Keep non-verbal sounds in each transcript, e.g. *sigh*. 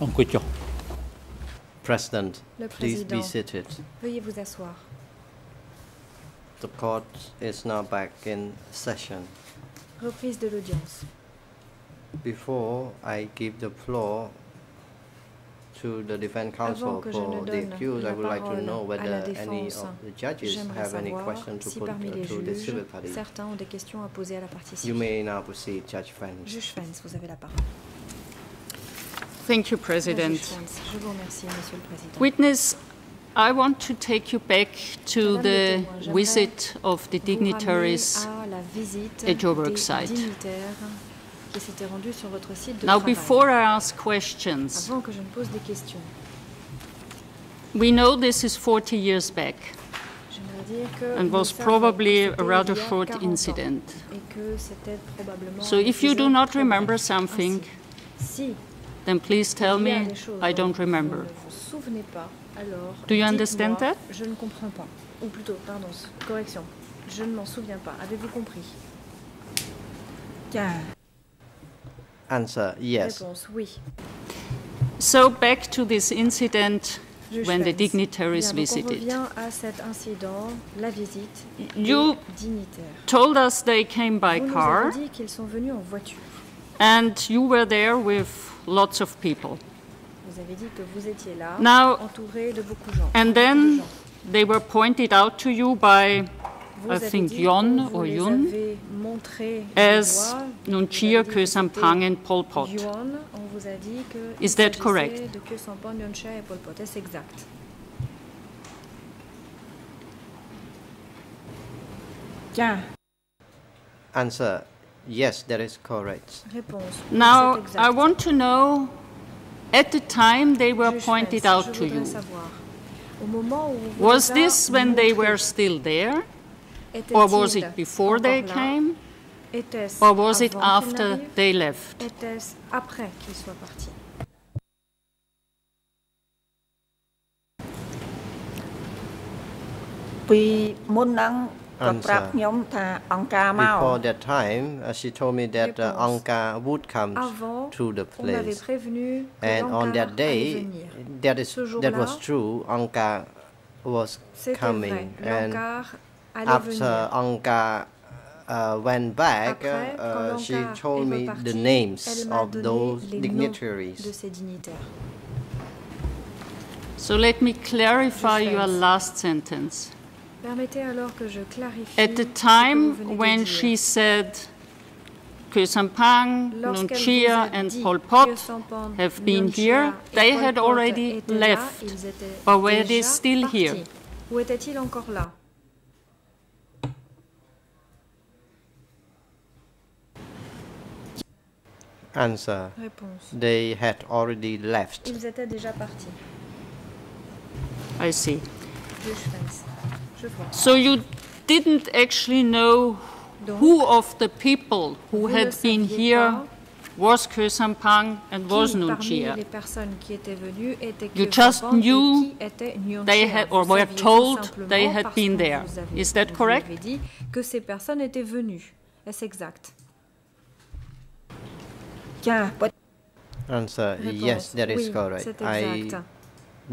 en question. President, Le please be président. seated. Veuillez vous asseoir. The court is now back in session. Reprise de l'audience. Before I give the floor to the defense counsel for the accused, I la would like to parole know whether any of the judges have any to si put to the juges, civil party. certains ont des questions à poser à la partie You civile. may now proceed, Judge French. Juge Fens, vous avez la parole. Thank you, President. Witness, I want to take you back to the visit of the dignitaries at your work site. Now, before I ask questions, we know this is 40 years back and was probably a rather short incident. So if you do not remember something, then please tell il y a me I dont don't remember. Vous ne vous souvenez pas, alors. Do you understand that? Je ne comprends pas. Ou plutôt, pardon, correction. Je ne m'en souviens pas. Avez-vous compris Answer, yes. Réponse oui. So back to this incident Juge when the dignitaries Bien, donc on visited. à cet incident, la visite You told us they came by Vous nous car and you were there with lots of people. Vous avez dit que vous étiez là, Now- entouré de beaucoup de gens. And beaucoup de then gens. they were pointed out to you by Vous I think Yon or les Yun avez montré du as doigt, Nunchia vous avez dit que Kösampang c'était and Pol Pot. Yuan, on vous a dit que Is that correct? de Kösampang, Nunchia et Pol Pot. Est-ce exact Answer, yes, that is correct. Réponse. oui, Now, c'est exact. I want to know, at the time they were Juge pointed Fens, out je to voudrais you, savoir, au moment où vous was les a this when they montrés, were still there? était-il Or was it before they encore là? came? Était-ce Or was it avant qu'ils after n'arrivent they left? Était-ce après qu'ils soient partis ពីមុនហ្នឹងគាត់ Answer. ប្រាប់ខ្ញុំថាអង្គការមក Before that time, uh, she told me that uh, Réponse. Anka would come Avant, to the on m'avait place. prévenu que And on l'Ankar that allait day, venir. that is Ce that was jour-là, true. Anka was C'était coming, vrai, and l'Ankar allait after venir. Anka uh, went back, Après, uh, quand uh, she l'Ankar told est me reparti, the names elle m'a of donné those les noms dignitaries. de ces dignitaires. So let me clarify Juge your Fens. last sentence. At the ce que vous time venez de when dire. she said Kösampang, Lorsqu'elle Nunchia, vous a and dit Pol que Pot Sampan, have been Nunchia here, et they Pol had Pot already étaient là, left. ils étaient Or were they déjà still partis. here? Ou étaient-ils encore là? Answer: Réponse. They had already left. Ils étaient déjà partis. I see. So you didn't actually know who of the people who had been here was Khe Sampang and was Nunchia. You just knew they had, or were told they had been there. Is that correct? Que ces personnes étaient venues. Est-ce exact? Yes, that is correct. I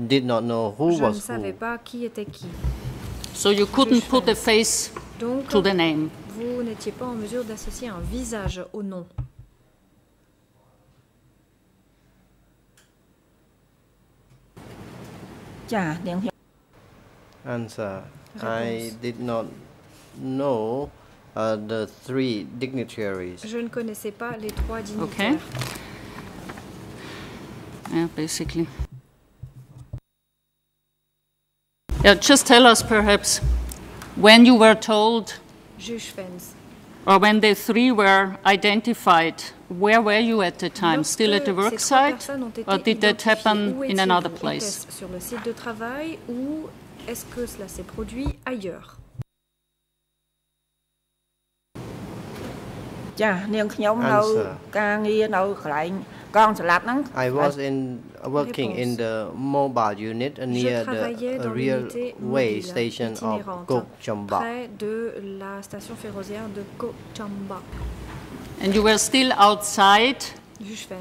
did not know who was who. So you couldn't put a face Donc, to the name. Vous n'étiez pas en mesure d'associer un visage au nom. Answer. I did not know uh, the three dignitaries. Je ne connaissais pas les trois dignitaires. Okay. Yeah, basically. Yeah, just tell us perhaps when you were told Juge Fens. or when the three were identified, where were you at the time? Lorsque Still at the work ces trois site? personnes ont été Or did that identifiées, happen où in another étiez-vous place? Était-ce sur le site de travail ou est-ce que cela s'est produit ailleurs ចានាងខ្ញុំនៅ Answer. ការងារនៅកន្លែង កងសម្លាប់ហ្នឹង I was in working in Réponse. the mobile unit near travaillais the dans railway l'unité mobile station of itinérante, Kok Chamba. près de la station ferroviaire de Kochamba. And you were still outside Juge Fens,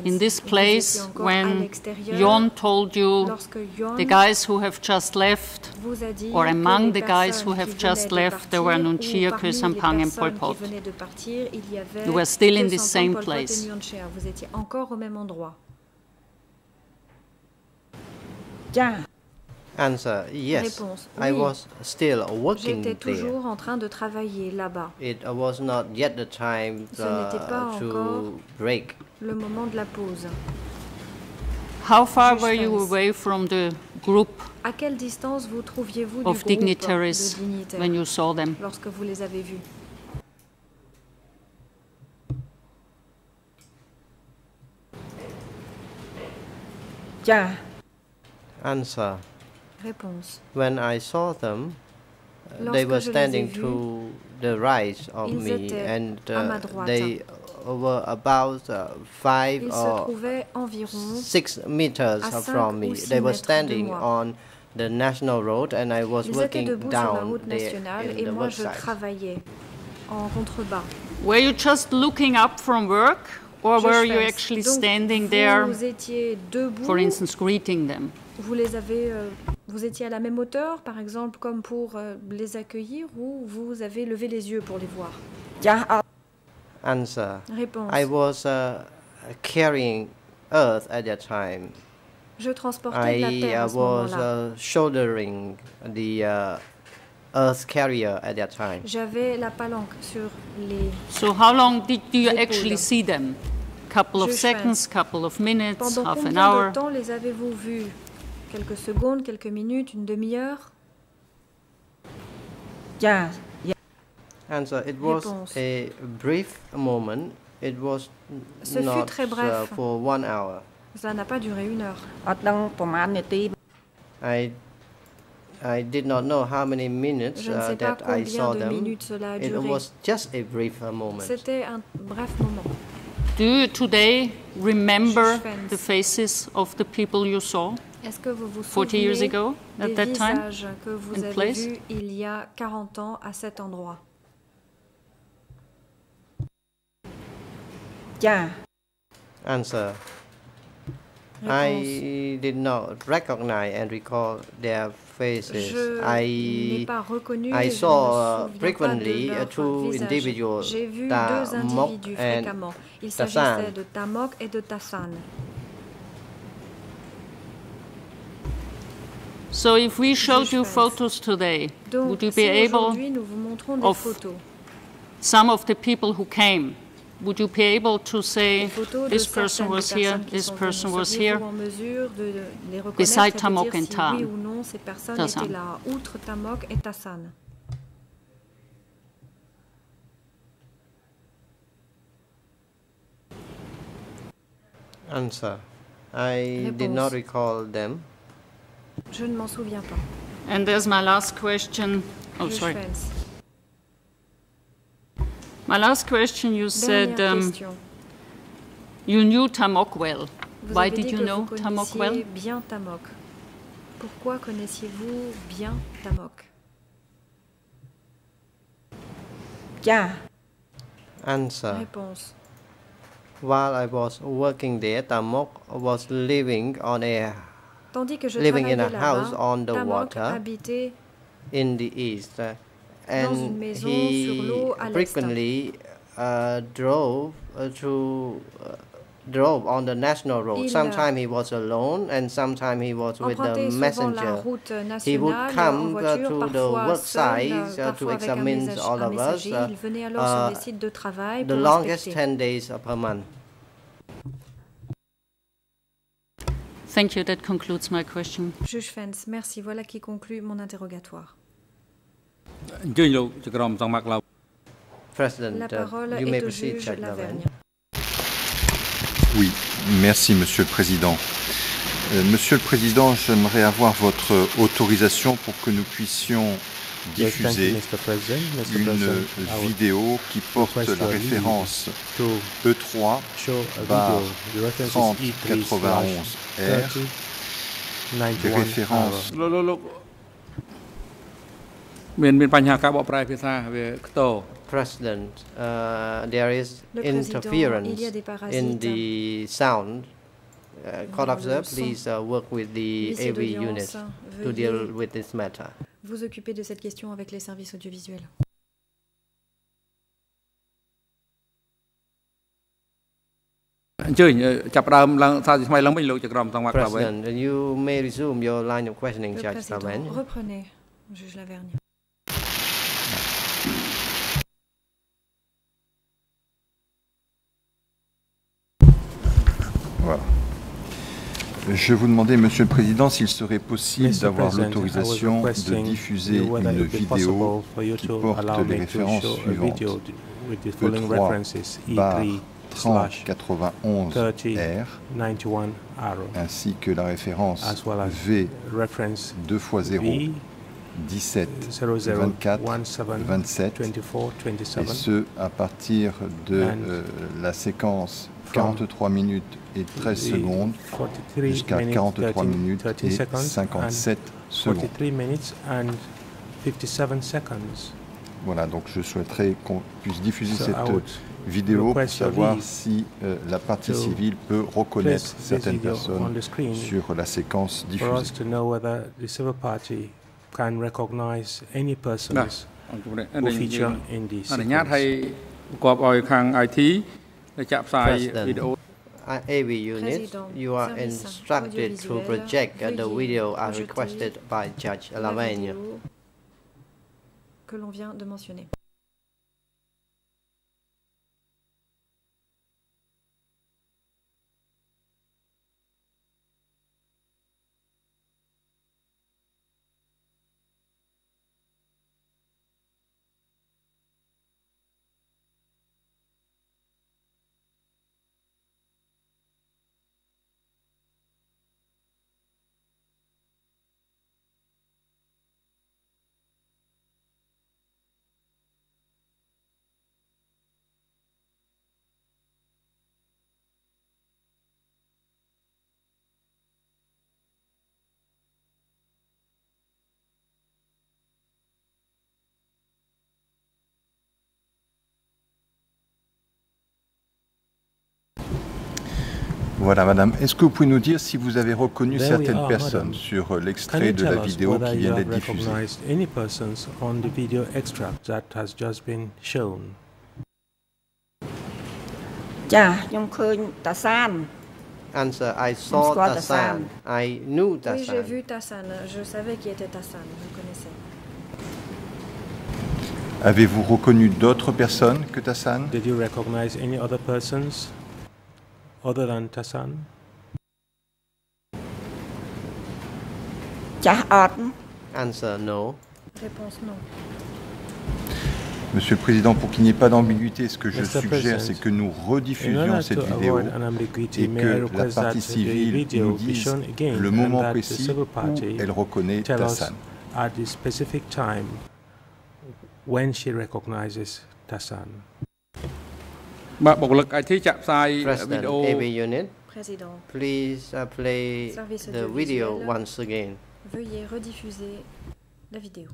in this vous place étiez encore à when l'extérieur Jon told you lorsque Jon the guys who have just left, vous a dit or que among les the guys personnes who qui have venaient just de left, there were partir, Nuon ou Chea, parmi Khieu les Sampang, and Pol personnes Pot. qui venaient de partir, il y avait You were still in Khieu the Sampang, same Pol Pot place. et Nuon Chea. Vous étiez encore au même endroit. ចា Answer Yes. Réponse, I oui. was still working J'étais there. toujours en train de travailler là-bas. It was not yet the time Ce n'était pas uh, to encore break. Le moment de la pause. How far were you away from the group À quelle distance vous trouviez-vous du of groupe dignitaries de dignitaires when you saw them? lorsque vous les avez vus? ចា Answer Réponse. When I saw them, uh, they were je les ai standing vus, to the right of ils me, étaient and à ma uh, droite. they were about uh, five Ils or six meters from me. They were standing on the national road and I was Ils working down there in the website. Were you just looking up from work or je were you actually Donc, standing there, debout, for instance, greeting them? Vous les avez, euh, vous étiez à la même hauteur, par exemple, comme pour euh, les accueillir, ou vous avez levé les yeux pour les voir? Yeah. Answer. Réponse. I was uh, carrying earth at that time. Je transportais de la I terre à uh, ce was uh, shouldering the uh, earth carrier at that time. J'avais la palanque sur les. So how long did do you actually see them? Couple of Je fais. seconds, couple of minutes, Pendant half an combien hour? de temps les avez-vous vus? Quelques secondes, quelques minutes, une demi-heure? ចា Answer. It was Réponse. a brief moment. It was Ce fut not très bref. uh, for one hour. Cela n'a pas duré une heure. អត់ដឹងប្រហែលនាទី I I did not know how many minutes Je ne uh, sais pas that I saw combien de them. minutes cela a It duré. was just a brief uh, moment. C'était un bref moment. Do you today remember Juge Fens. the faces of the people you saw Est-ce que vous vous 40 years souvenez ago at des that time? visages que vous and avez place? vus il y a 40 ans à cet endroit ចា Answer. Réponse. I did not recognize and recall their faces. Je n'ai I pas reconnu I et je saw ne me uh, souviens frequently pas de uh, leur two visage. individuals, J'ai vu Ta deux Mok individus and fréquemment. Il Tassan. s'agissait de Tamok et de Tassan. So if we showed you Fens. photos today, Donc, would you si be able, aujourd'hui nous vous montrons des of photos, some of the people who came, would you be able to say des photos de this person was here, this person was here? en mesure de de les reconnaître Beside Tamok dire and si oui non ces personnes Tassan. étaient là, outre Tamok et Tassan answer. I did not recall them. Je ne m'en souviens pas. And there's my last question. Oh, sorry. Fens. My last question, you said um, you knew Tamok well. Vous Why did you know Tamok well? connaissiez bien Tamok. Pourquoi connaissiez-vous bien Tamok ចា Answer. Réponse. While I was working there, Tamok was living on a Tandis que je Living in a house on the Tamok water. in the east, uh, Dans une and he sur l'eau à l'est. frequently uh, drove uh, to uh, drove on the national road. Sometimes he was alone, and sometimes he was with empruntait the messenger. He would come uh, to the parfois work seul, sites uh, to parfois avec un, examine message- all un of us. uh, Il venait alors uh, sur les sites de travail the longest 10 days per month. Thank you. That concludes my question. Juge Fens, merci. Voilà qui conclut mon interrogatoire. La parole est au juge Oui, merci Monsieur le Président. Euh, Monsieur le Président, j'aimerais avoir votre autorisation pour que nous puissions diffuser une vidéo qui porte la référence E3 bar 3091R des références មានមានបញ្ហាការបកប្រែភាសាវាខ្ទរ President, uh, there is Le Président, interference il y a des in parasites. the sound. Uh, court Dans observer, le son. please uh, work with the Huissier AV unit d'audience, to deal veuillez with this matter. vous occuper de cette question avec les services audiovisuels. អញ្ជើញអឺចាប់ផ្ដើមឡើងសារជាថ្មីឡើងវិញលោកចក្រមសង្វាក់ឡាវែង President, you may resume your line of questioning, Le Judge Président, Laverne. reprenez, juge Lavergne. Voilà. Je vous demandais, Monsieur le Président, s'il serait possible d'avoir l'autorisation de diffuser une vidéo qui to porte allow les références suivantes. video d- with the following E3 references bar E3 slash 3091 R 91 arrow ainsi que la référence V reference 2 x 0 V 17 00 24 17 27 24 et 27 ce à partir de euh, la séquence 43 minutes et 13 secondes jusqu'à 43 minutes et 57 secondes. Voilà, donc je souhaiterais qu'on puisse diffuser cette vidéo pour savoir si la partie civile peut reconnaître certaines personnes sur la séquence diffusée. In this AV unit, you are instructed to project the video as requested by Judge Lavaigne. Voilà, madame. Est-ce que vous pouvez nous dire si vous avez reconnu There we certaines are, personnes madam. sur euh, Can l'extrait you de la tell us vidéo whether qui you vient have d'être diffusée recognized any persons on the video extract that has just been shown? ចាខ្ញុំឃើញតាសាន Answer, I saw squad Tassan. I knew Oui, j'ai Tassan. vu Tassan. Je savais qui était Tassan. Je le connaissais. Avez-vous reconnu d'autres personnes que Tassan Did you recognize any other persons other than Answer no. Monsieur le Président, pour qu'il n'y ait pas d'ambiguïté, ce que je suggère, c'est que nous rediffusions cette vidéo et que la partie civile nous dise le moment précis où elle reconnaît Tassan. បាទបុគ្គលិក IT ចាក់ផ្សាយវី President, ដេអូ AV unit, Président, please uh, play Service the video audiovisuel. once again. veuillez rediffuser la vidéo.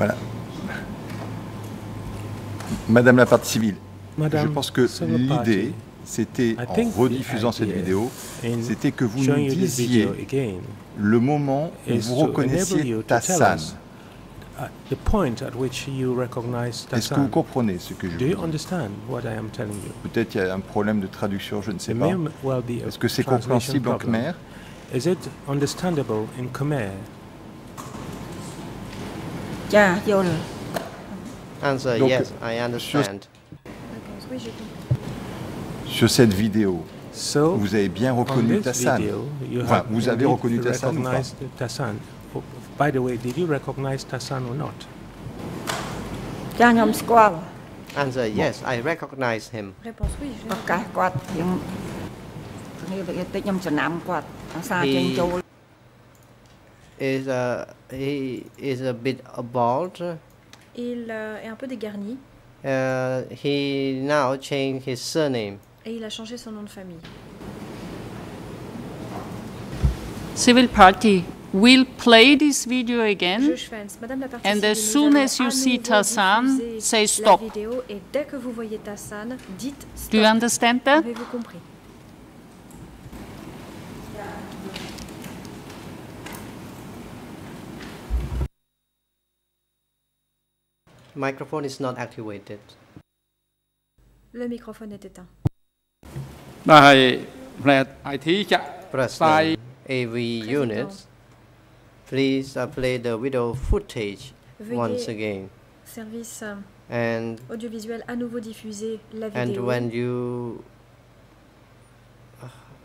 Voilà. Madame la partie civile, je pense que l'idée c'était en rediffusant cette vidéo, c'était que vous nous disiez le moment où vous reconnaissiez Tassan. uh, the point at which you recognize Est-ce que vous comprenez ce que je Do veux you dire understand what I am telling you? Peut-être il y a un problème de traduction, je ne sais pas. Est-ce que c'est compréhensible en khmer? Dạ, vô rồi. Answer Donc, yes, I understand. Sur cette vidéo, so, vous avez bien reconnu Tassan. Video, enfin, vous avez reconnu Tassan ou pas Tassan. By the way, did you recognize Tassan or not? Cha nhóm squad. Answer yes, I recognize him. Réponse oui, je. Ok, quạt. Tôi nghĩ là tôi nhóm sẽ nắm quạt. Sa trên châu. Is uh, he is a bit bald. Il euh, est un peu dégarni Uh, he now changed his surname. et il a changé son nom de famille. Civil party will play this video again. Schwenz, Madame la partie And as soon as you see Tassan, say stop. vidéo et dès que vous voyez Tassan, dites Do you understand that? Avez-vous compris Microphone is not activated. Le microphone est éteint. ได้แปลไอทีจะใส่ AV units. Please uh, play the video footage once again. Service um, and audiovisuel à nouveau diffusé la vidéo. And when you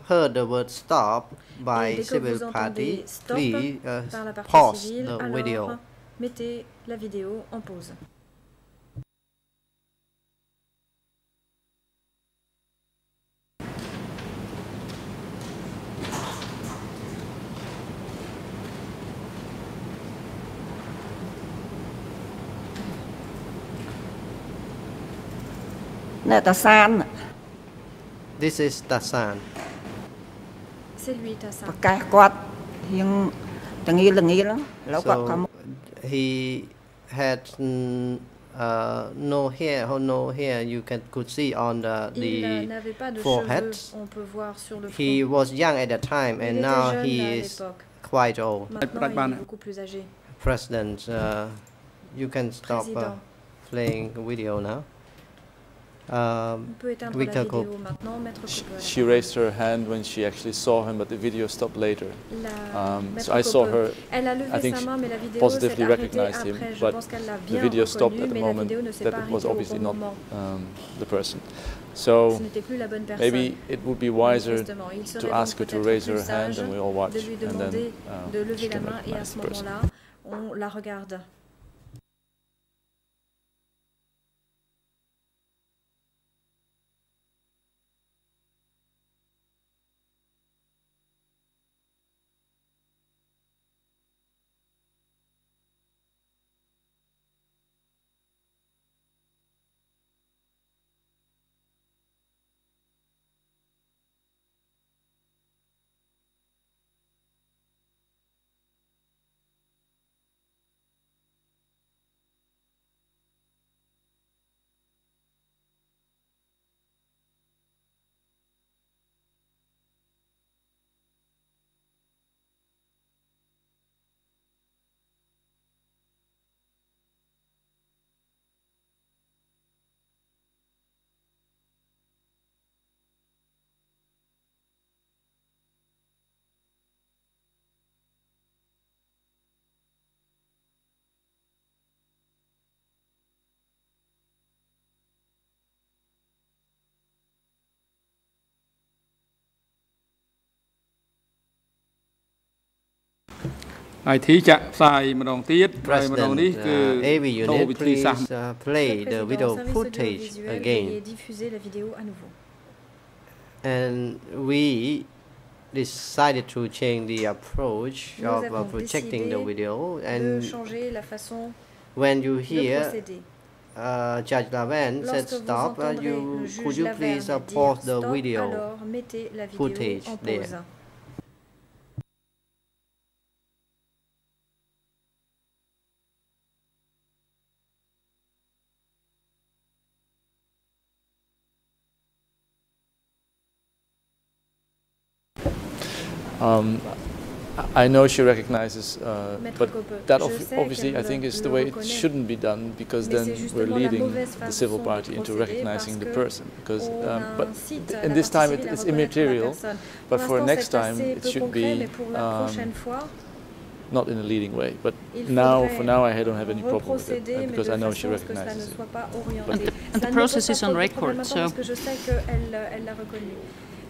heard the word stop by civil party, please uh, pause civile, the video. Mettez la vidéo en pause. This is the So he had uh, no hair no hair you can could see on the, the forehead. He was young at the time and now he is quite old. President, uh, you can stop uh, playing video now. Um, on peut éteindre Victor la Cope. vidéo maintenant, Maître She, Cooper. she raised her hand when she actually saw him, but the video stopped later. La- Um, Maître so I saw Cooper. her. Elle a I levé think sa she main, mais la vidéo s'est positively arrêtée recognized him, après. Je but pense qu'elle l'a The bien video stopped reconnu, at the mais la moment vidéo ne s'est that pas it was arrêtée au obviously bon not moment. um, the person. Ce So n'était plus la bonne personne. maybe it would be wiser manifestement. Il serait to donc ask her to peut-être raise plus her hand sage and we all watch, de lui and then demander uh, de she lever la can main et à recognize ce the person. moment-là, on la regarde. IT ចាក់ផ្សាយម្ដងទៀតហើយម្ដង President នេះគឺ uh, AV ដូរ unit, វិធីសាស្ត្រ please uh, play Monsieur le the Président, video service footage audiovisuel, again. veuillez diffuser la vidéo à nouveau. And we decided to change the approach Nous of uh, avons projecting the décidé video. De And changer la façon when you de hear procéder. uh, Judge Lavan said Lorsque vous stop, uh, entendrez you le juge could you Laverne please uh, dire pause the stop, video? alors mettez la vidéo footage en there. Um, I know she recognizes, uh, Maître but Coppe, that je of- sais obviously I qu'elle think is le the way it reconnaît. shouldn't be done because Mais then c'est we're justement la leading mauvaise the façon civil de party into procéder recognizing parce the que person. Because, on um, but incite th- la in this partie time it, civile à it's reconnaître la immaterial, personne. but Pour for l'instant, next c'est time assez it peu should concret, mais be pour la um, prochaine fois, not in a leading way. But il now, faudrait for now, I don't have any problem with it reprocéder, uh, mais because de I know she façon à ce que cela ne recognizes it. soit pas orienté. And the- and the Ça ne process pose pas is on trop de record, problème maintenant so-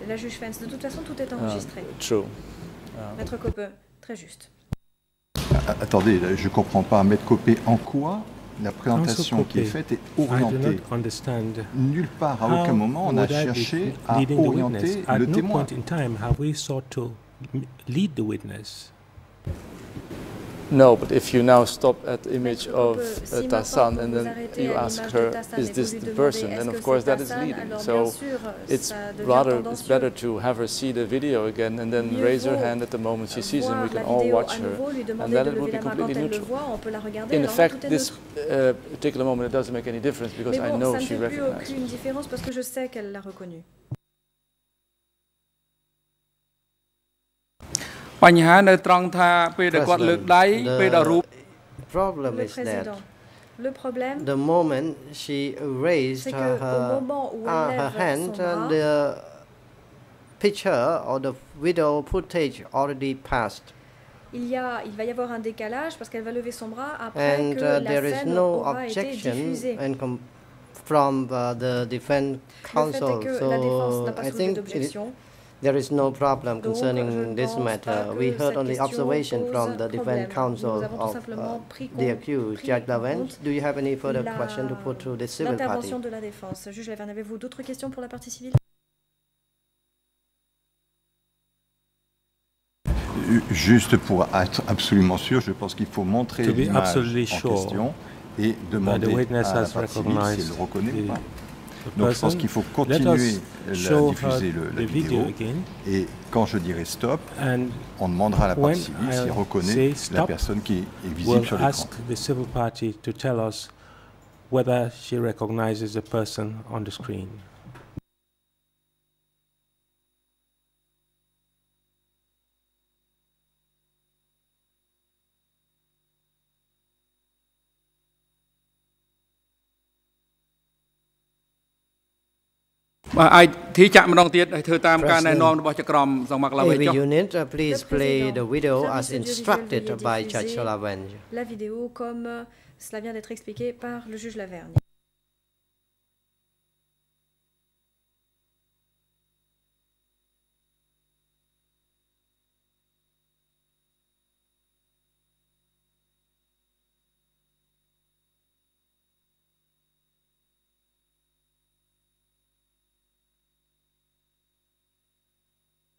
L'a juge Fens, de toute façon, tout est Uh, enregistré. true. Uh, Maître Coppe, très juste. Ah, Attendez, je ne comprends pas. Maître Copé, en quoi la présentation qui est Copé, faite est orientée. Nulle part, à aucun moment, on a cherché à orienter le témoin. No, but if you now stop at the image Maître of Coppe, uh, si maintenant Tassan vous and vous then arrêtez you à ask l'image de her, Tassan is et vous this lui the demandez, person? est-ce Then que of course c'est that is Tassan? leading. Alors, So bien sûr, it's ça devient rather it's tendancieux. better to have her see the video again and then Mieux raise her vaut hand at the moment she sees and we voir la can all vidéo watch à her. nouveau, lui And demander then de it will lever be la main quand completely elle le neutral. voit, on peut la regarder. In alors là, fact, tout est this neutre. uh, particular moment it doesn't make any difference because Mais I bon, know ça ne she fait plus recognized. បញ្ហានៅត្រង់ថាពេលដែលគាត់លើកដៃ President, ពេលដល់រូប The problem Le is that président. Le problème, the moment she raised c'est her, qu'au moment où uh, elle her lève hand, son uh, bras, the picture or the video footage already passed. il, y a, il va y avoir un décalage parce qu'elle va lever son bras après And que uh, la there is scène no aura été objection diffusée. and com- from uh, the defense Le fait counsel. est que la défense n'a So pas I soulevé think it, d'objection. There is no problem concerning this matter. pas We heard cette only observation from the defense counsel Nous avons tout of uh, the accused, Lavenge. compte Do you have any further la- question to put to the civil party? L'intervention de la défense. Juge Laverne, avez-vous d'autres questions pour la partie civile? Euh, Juste pour être absolument sûr, je pense qu'il faut montrer To be l'image absolutely en sure question et demander à la partie civile si elle le reconnaît ou pas. Donc je pense qu'il faut continuer her diffuser le- la vidéo et quand je dirai stop, And on demandera à la partie civile si I elle reconnaît la personne qui est visible sur l'écran. whether she recognizes the person on the screen. " បាទអាចធីចាក់ម្ដងទៀតឲ្យធ្វើតាមការណែនាំរបស់ចក្រមសង្មាក់ឡាវេ AV ចុះ unit, uh, please Le play président, the video service as audiovisuel instructed veuillez by diffuser Judge Lavenge. La vidéo comme euh, cela vient d'être expliqué par le juge Lavergne.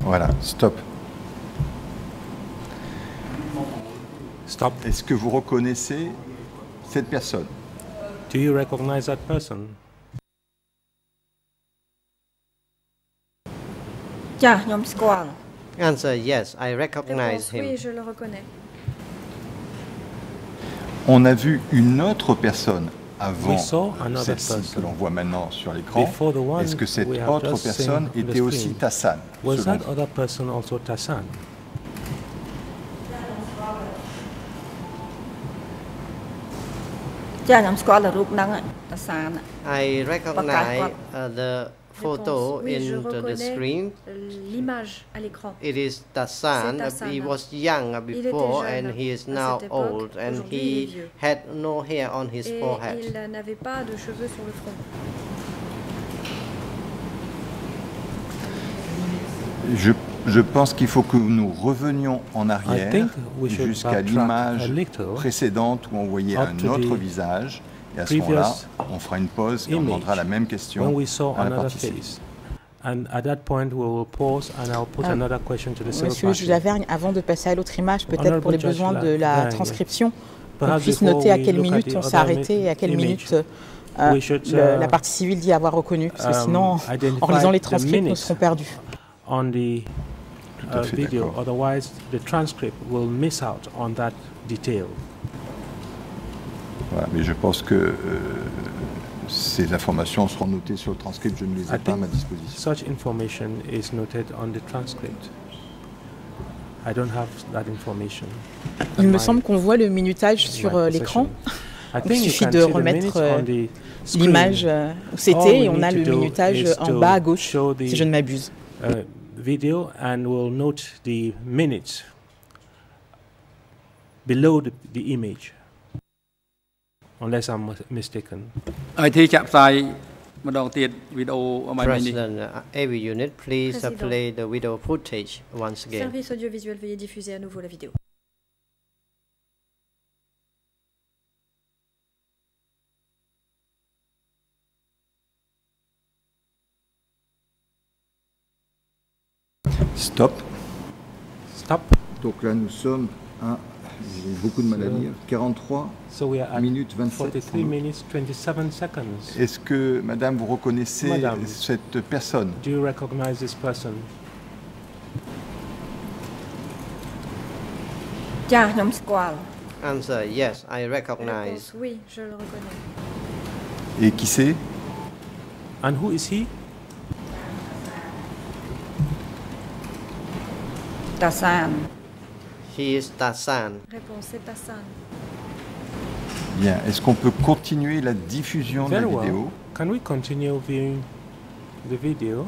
Voilà, stop. Stop. Est-ce que vous reconnaissez cette personne? Do you recognize that person? Answer uh, yes, I recognize him. Oui, je le reconnais. On a vu une autre personne avant celle-ci que l'on voit maintenant sur l'écran, est-ce que cette autre personne était aussi Tassan I recognize uh, the photo oui, in je the, screen. l'image à l'écran. It is Tassan. C'est Tassan. He was young était before jeune and he is now époque. old and Aujourd'hui, il est he had no hair on his Et forehead. il n'avait pas de cheveux sur le front. je, je pense qu'il faut que nous revenions en I arrière think we should jusqu'à l'image précédente où on voyait un autre visage. Et à ce moment-là, on fera une pause et on demandera la même when question we saw à la another partie civile. face. And at that point, we will pause and I'll put Ah. another question to the civil Monsieur le juge party. Lavergne, avant de passer à l'autre image, peut-être pour les besoins de la transcription, qu'on puisse noter à quelle minute the on s'est arrêté et à quelle minute euh, le- uh, la partie civile dit avoir reconnu, parce que um, sinon, en lisant les transcripts, nous serons perdus. Tout à uh, fait d'accord. Otherwise, the transcript will miss out on that detail. Voilà, mais je pense que euh, ces informations seront notées sur le transcript. Je ne les ai I pas à ma disposition. Such information is noted on the transcript. I don't have that information. Il me semble qu'on voit le minutage sur euh, l'écran. *laughs* il suffit de remettre, euh, on the screen. L'image euh, où c'était et on a le minutage en bas à gauche, show the- si je ne m'abuse. uh, video and we'll note the minutes below the, the image, unless I'm mis- mistaken. ហើយធីចាក់ផ្សាយម្ដងទៀតវីដេអូអំបញ្ញនេះ President, uh, every unit, please uh, Président. play the video footage once again. Service audiovisuel, veuillez diffuser à nouveau la vidéo. Stop. Stop. Donc là, nous sommes à j'ai beaucoup de mal à lire. 43 So we are at minutes 27. 43 minutes 27 seconds. Est-ce que, Madame, vous reconnaissez Madame. cette personne Do you recognize this person? ចាខ្ញុំស្គាល់ Answer, yes, I recognize. Réponse, oui, je le reconnais. Et qui c'est And who is he? តាសាន He is Tassan. Réponse, c'est Tassan. Bien. Est-ce qu'on peut continuer la diffusion de la Very vidéo? Well. Can we continue viewing the video?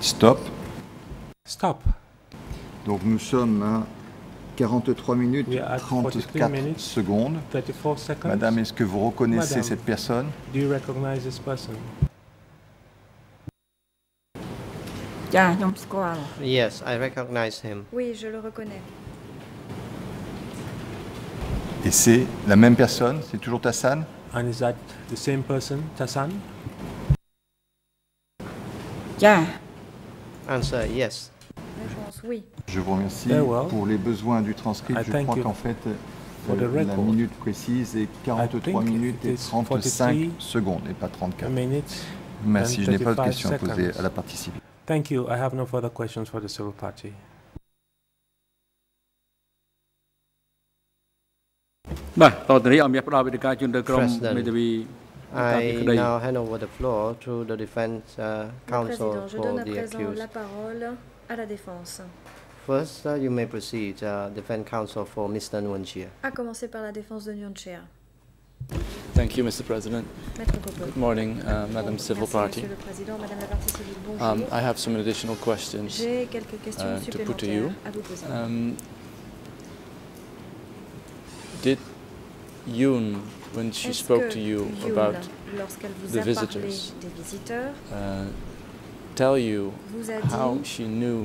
Stop. Stop. Donc nous sommes à 43 minutes 34 secondes. Madame, est-ce que vous reconnaissez Madame, cette personne? do you recognize this person? Yes, I recognize him. Oui, je le reconnais. Et c'est la même personne, c'est toujours Tassan? And is that the same person, Tassan? Yeah. Answer yes. Oui. Je vous remercie well. pour les besoins du transcript. I je crois qu'en fait, euh, la minute précise est 43 minutes et 35 secondes et pas 34. Merci. Je n'ai pas de questions à poser à la participante. Thank you. I have no further questions for the civil party. President, I now hand over the floor to the defense uh, counsel for the accused à la défense. First, uh, you may proceed, uh, defense counsel for Mr. Nguyen À commencer par la défense de Nyon Chea. Thank you, Mr. President. Good morning, uh, Madam Civil Merci, Party. Um, I have some additional questions. J'ai quelques questions uh, to put to you. supplémentaires à vous poser. Um, did Yoon, when she spoke to you Yoon, about, the visitors, des visiteurs, uh, tell you how she knew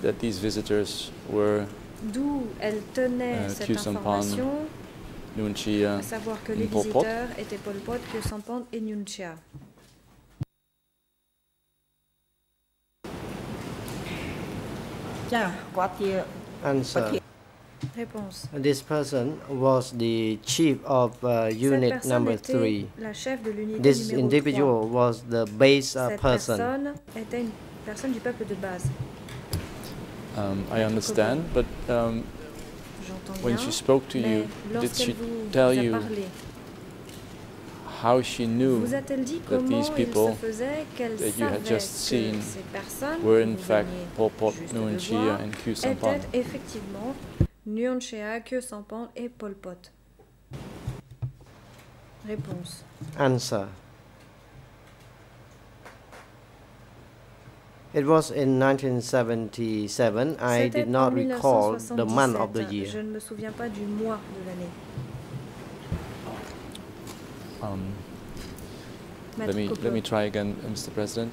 that these visitors were d'où elle tenait uh, cette information, Nunchia, à savoir que les visiteurs étaient Pol Pot, Khieu Sampan et Nunchia. Ça, quoi? Tiens, Answer. Réponse. This person was the chief of uh, unit Cette personne number était three. la chef de l'unité This numéro individual was the base 3. uh, Cette person. personne était une personne du peuple de base. um, I understand, but um, J'entends when bien. she spoke to mais you, did she lorsqu'elle vous tell a you parlé, how she knew vous a-t-elle dit that comment these il people se faisait qu'elle that you had savait just que seen ces personnes were que in vous fact veniez Pol Pot, juste de Noon voir, Chia, and Khieu Samphan? Nguyen Chea, Khieu Samphan et Pol Pot Réponse. Answer. It was in 1977. I C'était did not en recall the month of the 1977. year. Je ne me souviens pas du mois de l'année. Um, let me let me try again, Mr. President.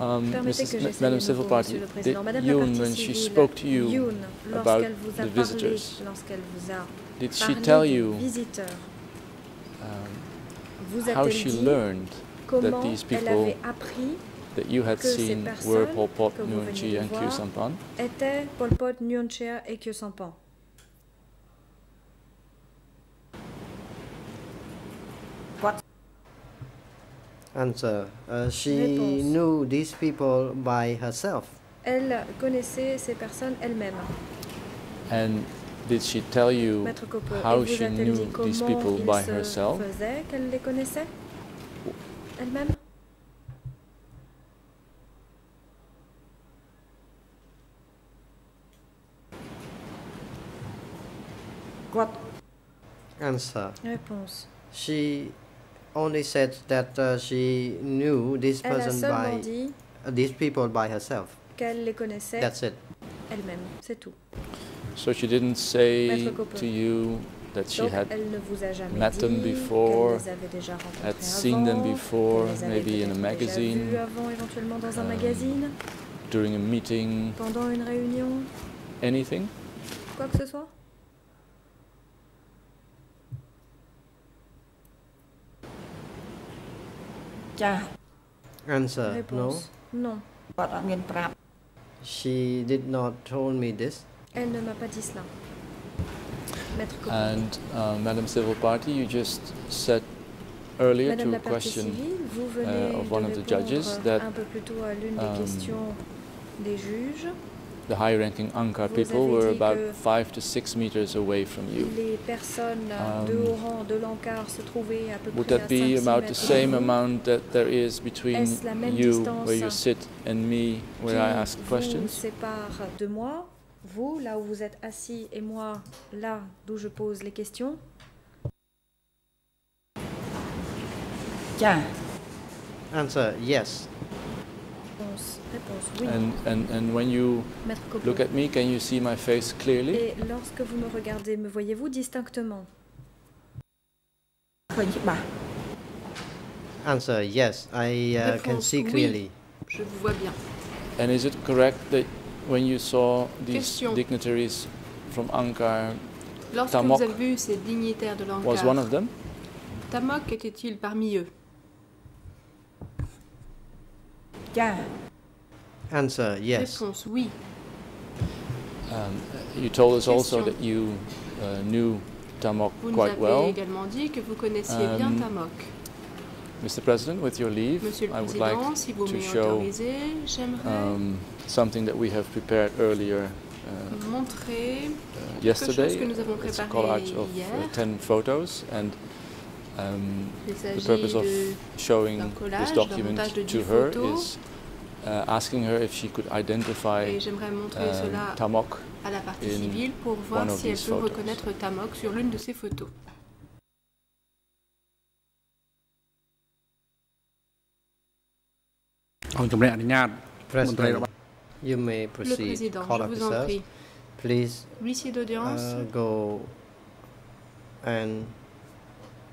Um, Permettez Mrs. que Ma- j'essaie Madam de Civil nouveau, Party, Monsieur le did Président. Madame la Yoon, partie when she civile, spoke to you Yoon, about lorsqu'elle vous a the parlé, visitors, lorsqu'elle vous a did she parlé tell des you visiteurs, um, vous how a-t-elle she dit learned comment these elle people avait appris that you had que ces seen were personnes Pol Pot, que vous Noon veniez Chia, de and Khieu voir Answer. Uh, she Réponse. knew these people by herself. Elle connaissait ces personnes elle-même. And Did she tell you Maître Coppe, how she knew these people by herself? faisait, qu'elle les connaissait elle-même គាត់ Answer. Réponse. She only said that uh, she knew this Elle a person seulement by dit uh, these people by herself. qu'elle les connaissait That's it. elle-même, c'est tout. So she didn't say Maître Coppe. to you that she Donc had elle ne vous a jamais met dit them before, qu'elle les avait déjà rencontrés had avant, seen them before, qu'elle les avait maybe in a peut-être déjà magazine, vus avant, éventuellement dans un um, magazine, during a meeting, pendant une réunion, anything? quoi que ce soit ចាស់ Answer. No. Réponse. Non. គាត់អត់មានប្រាប់ She did not told me this. Elle ne m'a pas dit cela. Maître Coppe. And uh, Madam Civil Party, you just said earlier Madame to la a partie question civile, vous venez uh, of de one of the répondre judges that un peu plus tôt à l'une des um, questions des juges. The high-ranking Ankar Vous people were about que five to six meters away from you. Les personnes de Um, haut rang de l'Ankar se trouvaient à peu Would près à that 5 be about the de same amount that there is between Est-ce la même you, distance where you sit, and me, where I ask vous questions? sépare de moi, vous, là où vous êtes assis, et moi, là d'où je pose les questions? ចាស់ Answer. Yes. Réponse, réponse, oui. And, and, and when you look at me, can you see my face clearly? Et lorsque vous me regardez, me voyez-vous distinctement? Bah. Answer, yes, I uh, réponse, can see clearly. Oui, je vous vois bien. And is it correct that when you saw these Question. dignitaries from Ankara, Lorsque Tamok vous avez vu ces dignitaires de was one of them? Tamok était-il parmi eux? Yeah. Answer. Yes. Réponse oui. Um, you told us also that you uh, knew Tamok Vous nous quite avez well. également dit que vous connaissiez bien Um, Tamok. Mr. President, with your leave, Monsieur le I would like si vous to show um, something that we have prepared earlier uh, montrer uh, chose yesterday. que nous avons It's a collage of hier. uh, 10 photos and um, the purpose of showing this document to her is uh, asking her if she could identify et j'aimerais montrer um, cela Tamok à la partie in civile pour voir one of si elle these peut photos. reconnaître Tamok sur l'une de ces photos. President, you may Le proceed. Président, Court je vous en prie. please L'huissier d'audience, uh, go and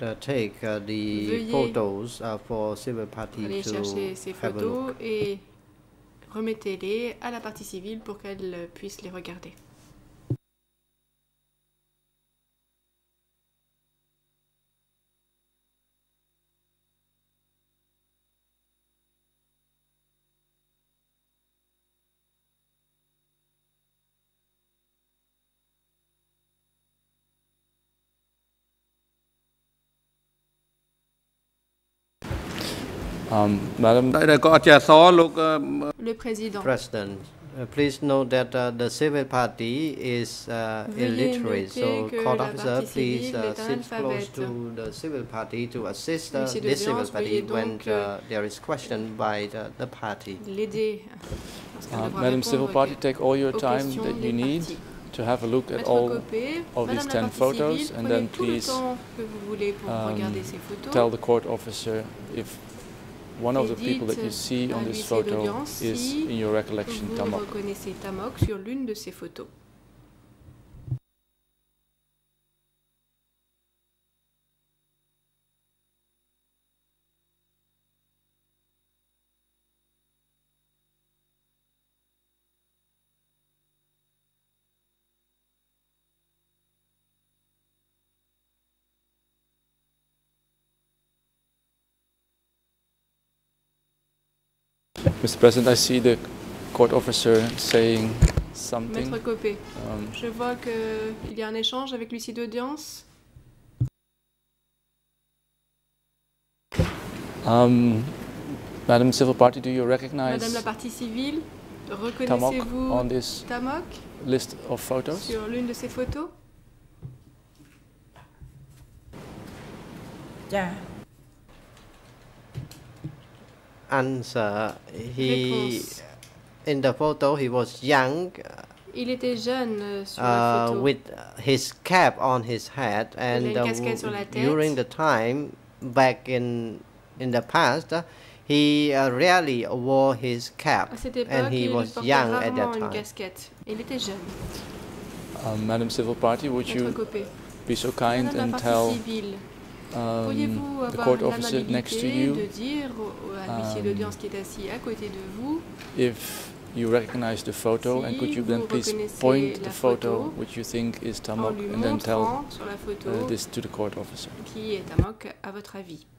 uh, take uh, the Veuillez photos uh, for civil party allez to chercher ces have a look. photos et remettez-les à la partie civile pour qu'elle puisse les regarder. Um, Madam, Le Président. President. Uh, please note that uh, the civil party is uh, illiterate, so court officer, please uh, sit close to the civil party to assist uh, this civil party when there is question by the, the party. Madam Civil Party, take all your time that you need parties. to have a look at all of these 10 photos, and then please um, tell the court officer if one of the people that you see on this photo is in your recollection Vous Tamok. reconnaissez Tamok sur l'une de ces photos. Mr. President, I see the court officer saying something. Um, je vois qu'il y a un échange avec l'huissier d'audience. Um, Madame la partie civile, reconnaissez-vous Tamok, on this list of photos? sur l'une de ces photos? Answer. He Réponse. in the photo he was young Il était jeune euh, sur la uh, photo. with his cap on his head and une uh, casquette sur la tête. during the time back in in the past uh, he uh, rarely wore his cap À cette and he il was portait young at rarement that une time. casquette. Il était jeune. Um, Madam Civil Party, would Maître you Copé. be so kind Madame la and partie tell civile, um, pourriez-vous the avoir court officer next to l'amabilité de you dire au- au- à l'huissier um, d'audience qui est assis à côté de vous if you recognize the photo and could you then please point the photo which you think is Tamok and then tell montrant sur la photo uh, this to the court officer. qui est Amok à votre avis ။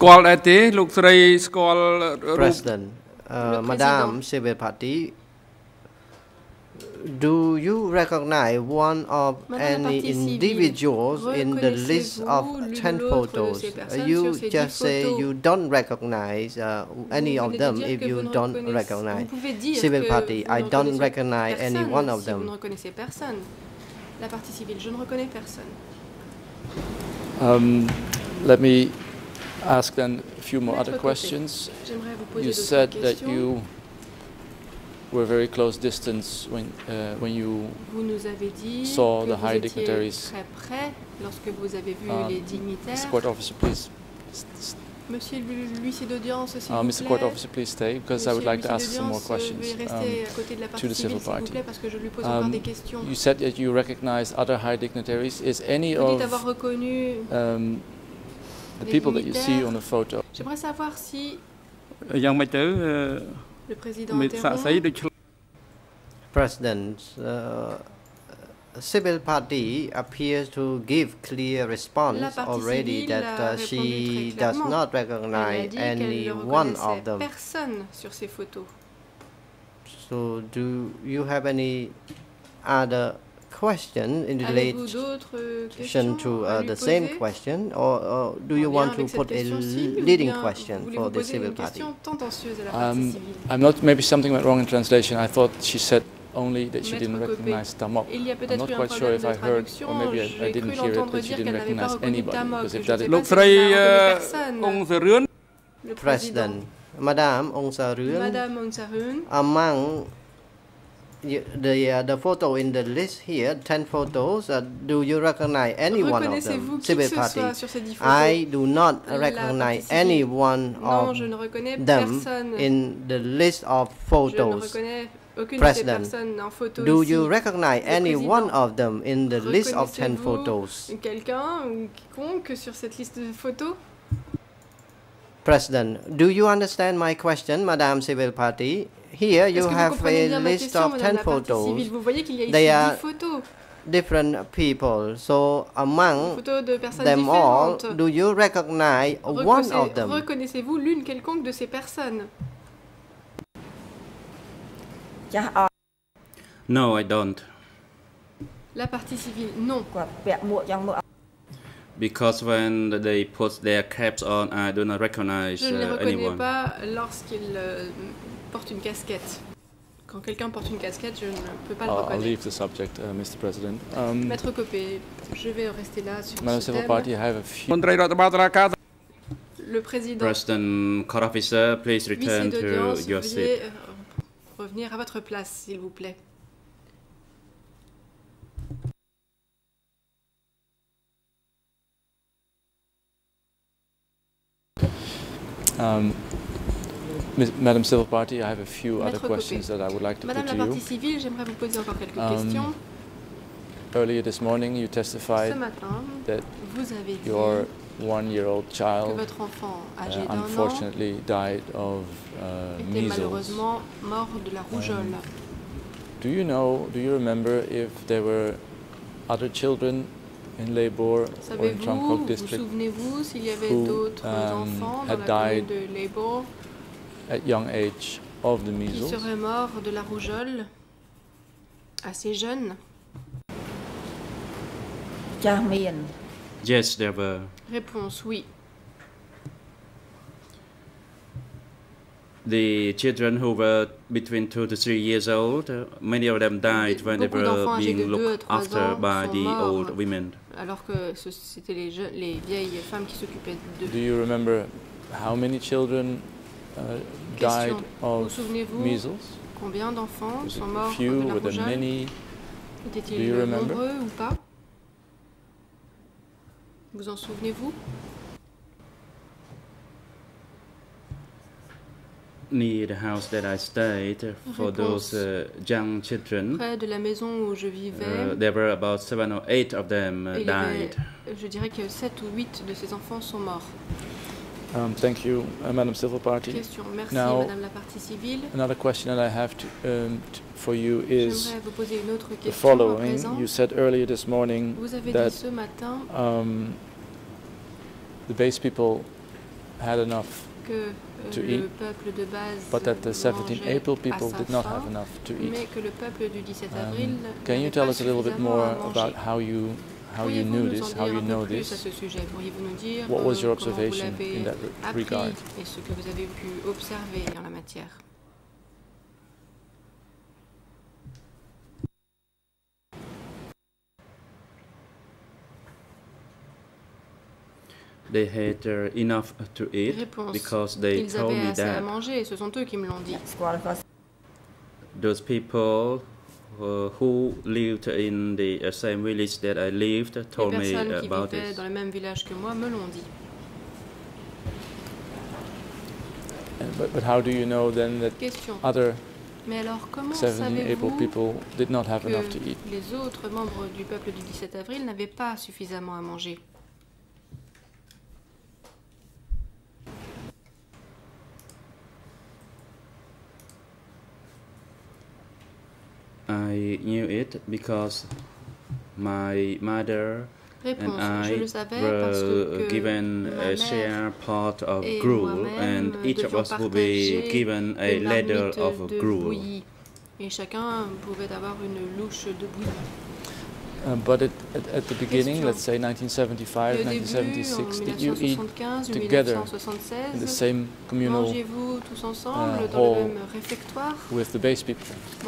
ស្គាល់ដែរទេលោកស្រីស្គាល់រូប President, uh, Le Madam président. Civil Party, do you recognize one of Madame la any partie civile, individuals in the list of reconnaissez-vous 10 l'une ou l'autre de photos? ces Uh, personnes you sur ces dix just say photos? you don't recognize uh, any Vous of venez de them dire if que you vous ne don't reconnaissez- recognize. Vous pouvez dire Civil que Party, vous I ne don't reconnaissez recognize any personne one of si Vous ne them. reconnaissez personne. La partie civile, je ne reconnais personne. Um, let me ask then a few more Maître other Copé, questions. J'aimerais vous poser You d'autres said that questions. you were very close distance when uh, when you Vous nous avez dit saw que the vous high étiez dignitaries. très près lorsque vous avez vu Um, les Mr. dignitaires. Court officer, please. s- s- Monsieur l'hu- l'huissier d'audience, s'il Uh, vous Mr. plaît. Court officer, please stay because I would Monsieur like to ask l'huissier some more d'audience, questions Veuillez um, rester à côté de la to partie the civile, civil s'il vous party. plaît, parce que je lui pose encore Um, des questions. You said that you recognize other high dignitaries. Is any Vous dites avoir of reconnu. um, the people that you see on the photo. J'aimerais savoir si ยังไม่เจอ le président Mitterrand President uh, civil party appears to give clear response already that uh, she does not recognize any one of them. So do you have any other question in relation to uh, the same question, or, or do you want to put a leading question for the civil party? Um, I'm not, maybe something went wrong in translation. I thought she said only that she didn't recognize Tamok. I'm not quite sure if I heard, or maybe I, I didn't hear it, that she didn't recognize anybody, because if that is... Uh, President, Madame Ong Sarun, among the uh, the photo in the list here, ten photos. Uh, do you recognize any one of them? Civil Party. soit sur ces dix photos I do not recognize any one of them personne. in the list of photos. President, de ces personnes en photo Do you recognize any one of them in the list of ten photos? Quelqu'un ou quiconque sur cette liste de photos President, do you understand my question, Madame Civil Party? Here you have a list of ten photos. Vous voyez y a ici They are different people. So among them all, do you recognize one of them? Reconnaissez-vous l'une quelconque de ces personnes? No, I don't. La partie civile, non. Because when they put their caps on, I do not recognize Je ne les uh, reconnais pas lorsqu'ils euh, porte une casquette. Quand quelqu'un porte une casquette, je ne peux pas le ah, reconnaître. I'll leave the subject, uh, Mr. President. Um, Maître Copé, je vais rester là sur Madam ce thème. Party, have a few... Le président. President, court officer, please return to your seat. Euh, revenir à votre place, s'il vous plaît. Um, Ms- Madam Civil Party, I have a few other Maître Copé. questions that I would like to Madame put la to partie you. civile, j'aimerais vous poser encore quelques Um, questions. Earlier this morning, you Ce testified matin, that vous avez dit your one-year-old que child votre enfant uh, âgé d'un an unfortunately died of uh, était measles. malheureusement mort de la rougeole. Do you know, do you remember if there were other children in Labor or in Savez-vous, Trangkok vous district souvenez-vous s'il y avait who, d'autres um, enfants dans had la commune died de Labor at young age of the measles. Qui serait mort de la rougeole assez jeune. Carmen. Yes, there were. Réponse oui. The children who were between two to three years old, uh, many of them died when they were being looked after by the old women. Alors que c'était les, les vieilles femmes qui s'occupaient d'eux. Do you remember how many children died Question. Vous of souvenez-vous measles? combien d'enfants sont morts few? de la rougeole Étaient-ils you remember? nombreux ou pas? Vous en souvenez-vous? Near the house that I stayed, uh, for those uh, young children, Près de la maison où je vivais, uh, there were about seven or eight of them uh, il y avait, died. je dirais que 7 ou 8 de ces enfants sont morts. Um, thank you, uh, Madam Civil Party. Question. Merci Now, Madame la partie civile. another question that I have to, um, t- for you is vous poser une autre the following. You said earlier this morning Vous avez dit that matin um, the base people had enough que euh, to eat, peuple de base but that the 17 April people did not have enough to eat. mais que le peuple du 17 Um, can you tell us a little bit more about how you how you knew this, how you know this? ce sujet? Pourriez-vous nous dire What was your euh, comment vous observation in that re- appris regard? et ce que vous avez pu observer en la matière? They had uh, enough to eat Réponse. because they Ils told avaient me assez à that manger et ce sont eux qui me l'ont dit. those people uh, who lived in the uh, same village that I lived told me qui about vivaient this. dans le même village que moi me l'ont dit. Uh, But, but how do you know then that Question. other Mais alors comment 17 April savez-vous people did not have enough to que eat? les autres membres du peuple du 17 avril n'avaient pas suffisamment à manger? I knew it because my mother and Je I le savais parce were que given a share part of gruel, and each of us would be given a ladle of gruel. Et chacun pouvait avoir une louche de bouillie. Uh, but at, at, at the beginning, Question. let's say Et 1975, au début, en 1976, did you eat 1975 ou together in the 1976, same communal mangez-vous tous ensemble uh, dans le hall même réfectoire? with the base people?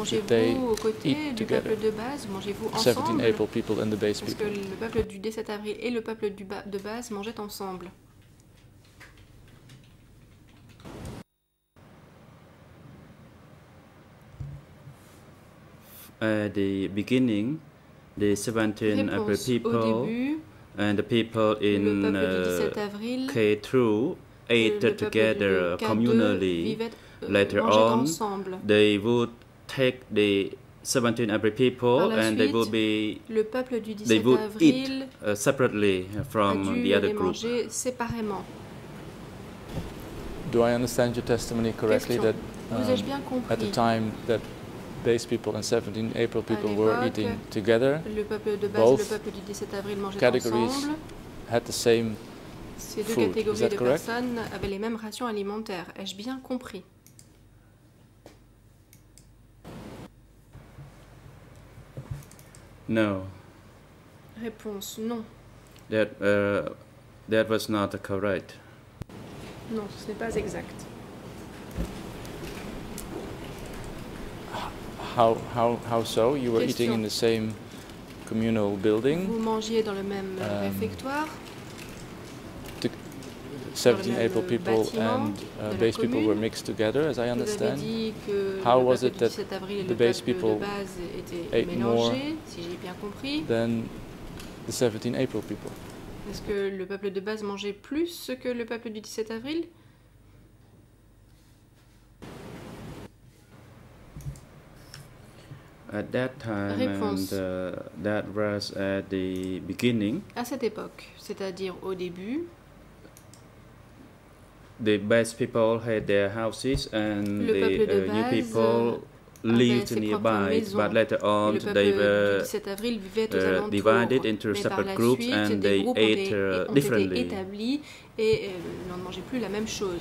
Did they eat together? base? Mangez-vous 17 ensemble? April people and the base Parce que people. le peuple du 17 avril et le peuple du ba- de base mangeaient ensemble. At the beginning, the 17 April Réponse. Au people début, and the people le in peuple du uh, 17 avril K2 le ate peuple together du K2 communally. vivait, euh, Later mangeait on, ensemble. they would take the 17 April people Par la and they suite, would be Le peuple du they 17 would eat avril uh, separately a from dû the other les group. manger séparément. Do I understand your testimony correctly Question. that Vous ai-je um, bien at the compris? time that base people and 17 April people were eating together Le peuple de base et le both peuple du 17 avril mangeaient categories ensemble. had the same Ces deux food. Is catégories that de correct? personnes avaient les mêmes rations alimentaires. Ai-je bien compris? No, Réponse non. that uh, that was not correct. Non, ce n'est pas exact. How, how, how so? You were eating Question. in the same communal building? Vous mangiez dans le même Um, réfectoire? 17 même April people and uh, base people were mixed together, as I understand. How was it that 17 avril et the base people base étaient ate more mélangés, si j'ai bien compris? than the 17 April people? Est-ce que le peuple de base mangeait plus que le peuple du 17 avril? At that time, Réponse. and uh, that was at the beginning, À cette époque, c'est-à-dire au début, the best people had their houses and Le the uh, new people lived nearby. maisons. But later on, they were 17 avril vivait aux uh, divided into separate groups and they ate uh, été differently. et euh, n'en mangeaient plus la même chose.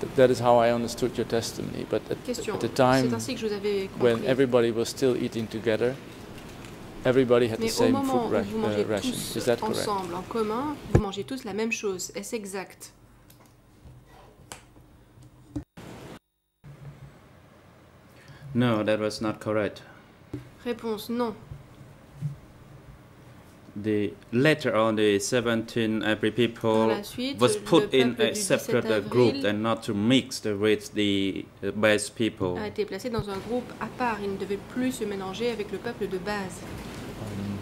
Th- that is how I understood your testimony. But at, Question. at the C'est time when compris. everybody was still eating together, everybody had the Mais au same food ra- uh, ration. tous Is that correct? ensemble, en commun, vous mangez tous la même chose. Est-ce exact? No, that was not correct. Réponse non. The later on, the 17 every people suite, was put in a separate 17 uh, group and not to mix with the base people. a été placé dans un groupe à part. Il ne devait plus se mélanger avec le peuple de base. Um,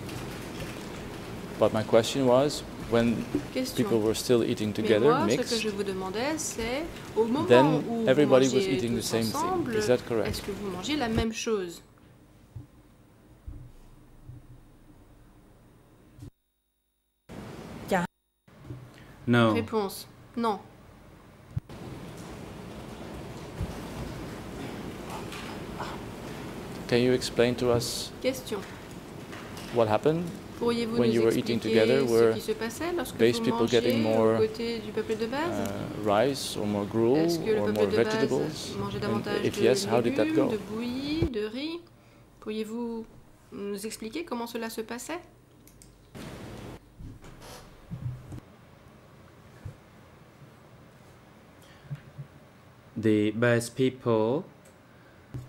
but my question was, when Question. people were still eating Mais together, moi, ce que mixed, je vous demandais, c'est au moment then où everybody vous was mangez eating the tous same thing. ensemble, Is that correct? est-ce que vous mangez la même chose? No. Réponse non. can you explain to us Question. what happened? Pourriez-vous when nous you were eating expliquer together? ce Were qui se passait lorsque base vous people getting mangez more aux côtés du peuple de base? uh, rice or more gruel Est-ce que le or peuple more de base vegetables? mangeait And davantage if de yes, how did that légumes, go? de bouillie, de riz? Pourriez-vous nous expliquer comment cela se passait? The best people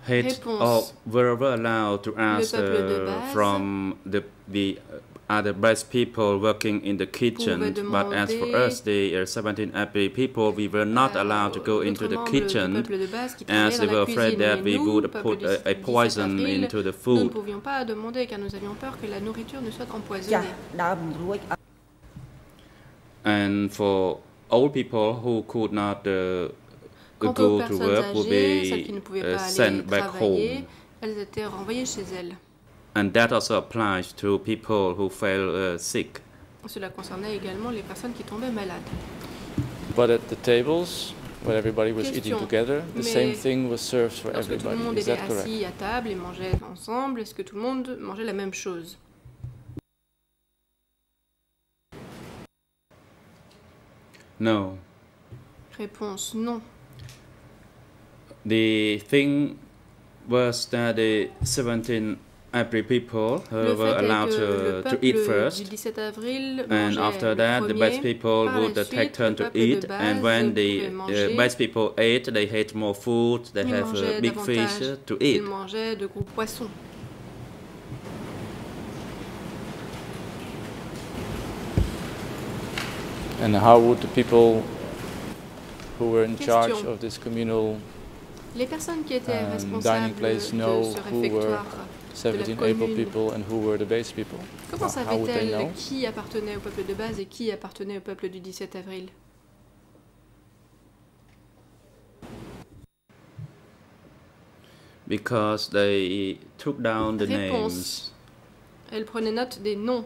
had or were allowed to ask peuple de base from the the are the best people working in the kitchen, but as for us, the 17 April people, we were not allowed to go into the kitchen as they were afraid that we would put a, a poison into the food. And for old people who could not uh, go to work would be uh, sent back home. Elles étaient renvoyées chez elles. And that also applies to people who fell uh, sick. Cela concernait également les personnes qui tombaient malades. But at the tables where everybody was eating together, the Mais same thing was served for Lorsque tout le everybody. monde Is était that correct? assis à table et mangeait ensemble, est-ce que tout le monde mangeait la même chose? No. Réponse non. The thing was that the 17 April people uh, Le were fait est allowed que le to, to eat peuple first. du 17 avril And mangeait after le that, the premier. best people Par la would uh, suite, take turn le to peuple de eat. And base when the pouvait uh, manger. best people ate, they had more food. They Ils have mangeaient a big fish davantage. uh, to Ils eat. mangeaient de gros poissons. And how would the people who were in charge Question. of this communal Les personnes qui étaient um, responsables dining place de know ce who were réfectoire 17 able commune. people and who were the base people? Comment How- how would they savait-elle know? qui appartenait au peuple de base et qui appartenait au peuple du 17 avril? Because they took down the Réponse. names. Elle prenait note des noms.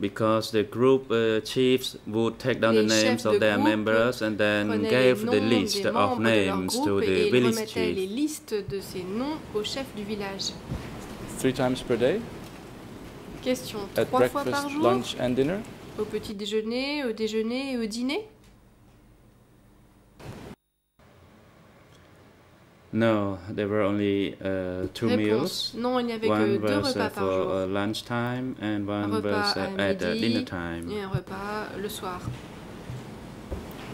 Because the group uh, chiefs would take down the Les chefs names of their members and then gave the list of membres de leur names to the village remettaient les chief. listes de ces noms au chef du village. Three times per day? Question At trois fois par breakfast, jour lunch, and dinner? Au petit déjeuner, au déjeuner et au dîner No, there were only uh, two Réponse. meals. Non, il n'y avait que deux repas uh, par for jour. uh, lunchtime and Un one repas was à uh, at uh, midi dinner time. et un repas le soir.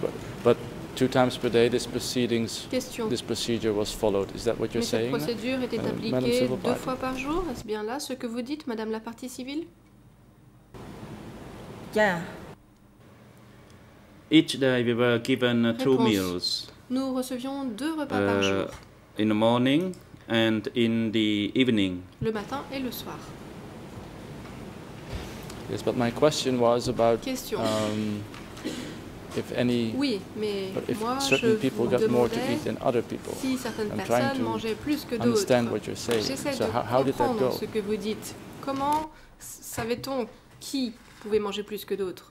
But, but two times per day, this proceedings, Question. this procedure was followed. Is that what you're Mais cette saying? procédure était appliquée deux fois par jour? Est-ce bien là ce que vous dites, Madame la partie civile? ចា Each day we were given uh, two meals. Nous recevions deux repas par Uh, jour, in the morning and in the evening. le matin et le soir. Yes, but my question was about Question. um, if any, Oui, mais if moi je certain people vous got more to eat than other people. si certaines I'm trying personnes to mangeaient plus que understand d'autres. what you're saying. J'essaie So de how, how did that comprendre go? ce que vous dites. Comment savait-on qui pouvait manger plus que d'autres?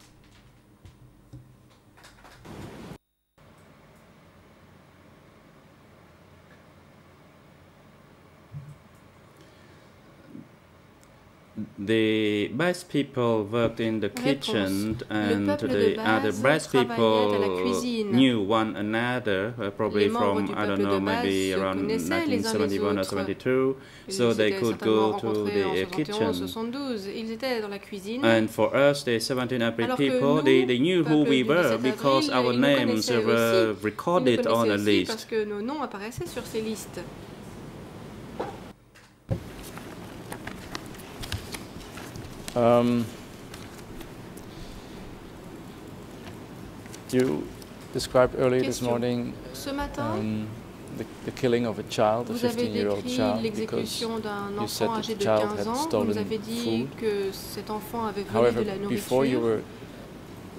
The best people worked in the kitchen Réponse. and Le peuple de the base other best travaillait à la people cuisine. knew one another, uh, probably Les membres from, du I don't peuple know, de base maybe se around connaissaient les uns les 1971 or autres. 72, Ils so they s'étaient could certainement go to rencontrés en the uh, 71, kitchen. 72. Ils étaient dans la cuisine. And for us, the 17 April Alors que people, nous, they, they knew who peuple we du were 17 because avril, our ils nous names connaissaient were aussi. recorded Ils nous on a connaissaient aussi parce list. que nos noms apparaissaient sur ces listes. Um, you described earlier this Question. morning Ce matin, um, the, the killing of a child, a vous avez 15-year-old décrit child, because l'exécution d'un you said enfant that âgé the de child 15 had ans. Vous stolen nous avez dit food. que cet enfant avait volé However, de la before you nourriture. were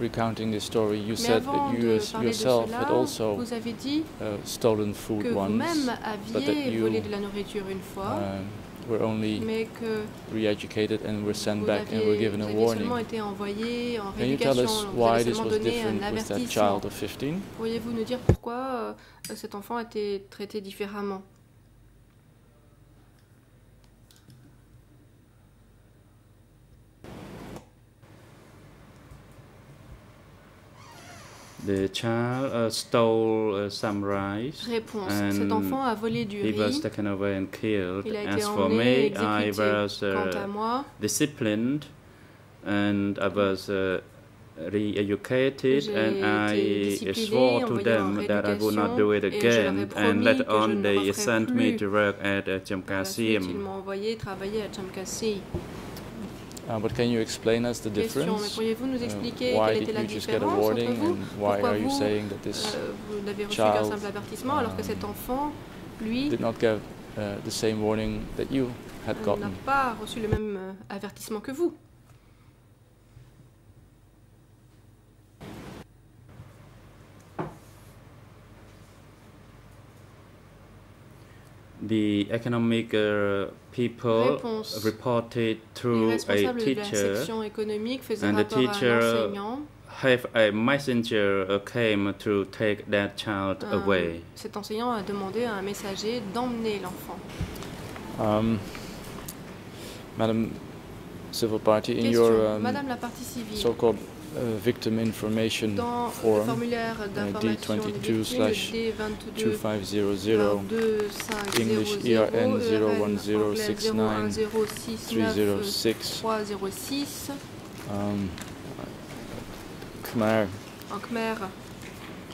recounting this story, you Mais said avant that you de as- parler de yourself cela, had also vous avez dit uh, stolen food que once, vous-même but that aviez you were only mais que re-educated and were sent back and were given a warning. été envoyé en Can you tell us why avez this seulement was donné different un with that avertissement. child of 15? Pourriez-vous nous dire pourquoi euh, cet enfant a été traité différemment? The child uh, stole uh, some rice Réponse. Cet enfant a volé du he was taken away and killed. Il a été As for me, I was uh, moi, disciplined and I was uh, re-educated and I swore to them that I would not do it rééducation, et je leur ai again and later on they sent me to work at uh, par la suite, ils Chamkasim. Uh, but can you explain us the difference? pourriez-vous nous Uh, expliquer why quelle était la you just get a différence entre vous? and why Pourquoi are you vous, saying that this euh, vous n'avez reçu qu'un child, simple avertissement alors que cet um, enfant, lui, did not get uh, the same warning that you had euh, n'a pas reçu le même euh, avertissement que vous? The economic uh, people Réponse. reported Les through a teacher and the rapport à un teacher enseignant. have a messenger uh, came to take that child Un- away. cet enseignant a demandé à un messager d'emmener l'enfant. Um, Madam Civil Party, in Question. your um, Madame la partie civile, so-called victim information dans le form formulaire uh, d'information des D22 victimes, slash le D22 2500 2500 English ERN 01069 306 306 um, Khmer. en Khmer.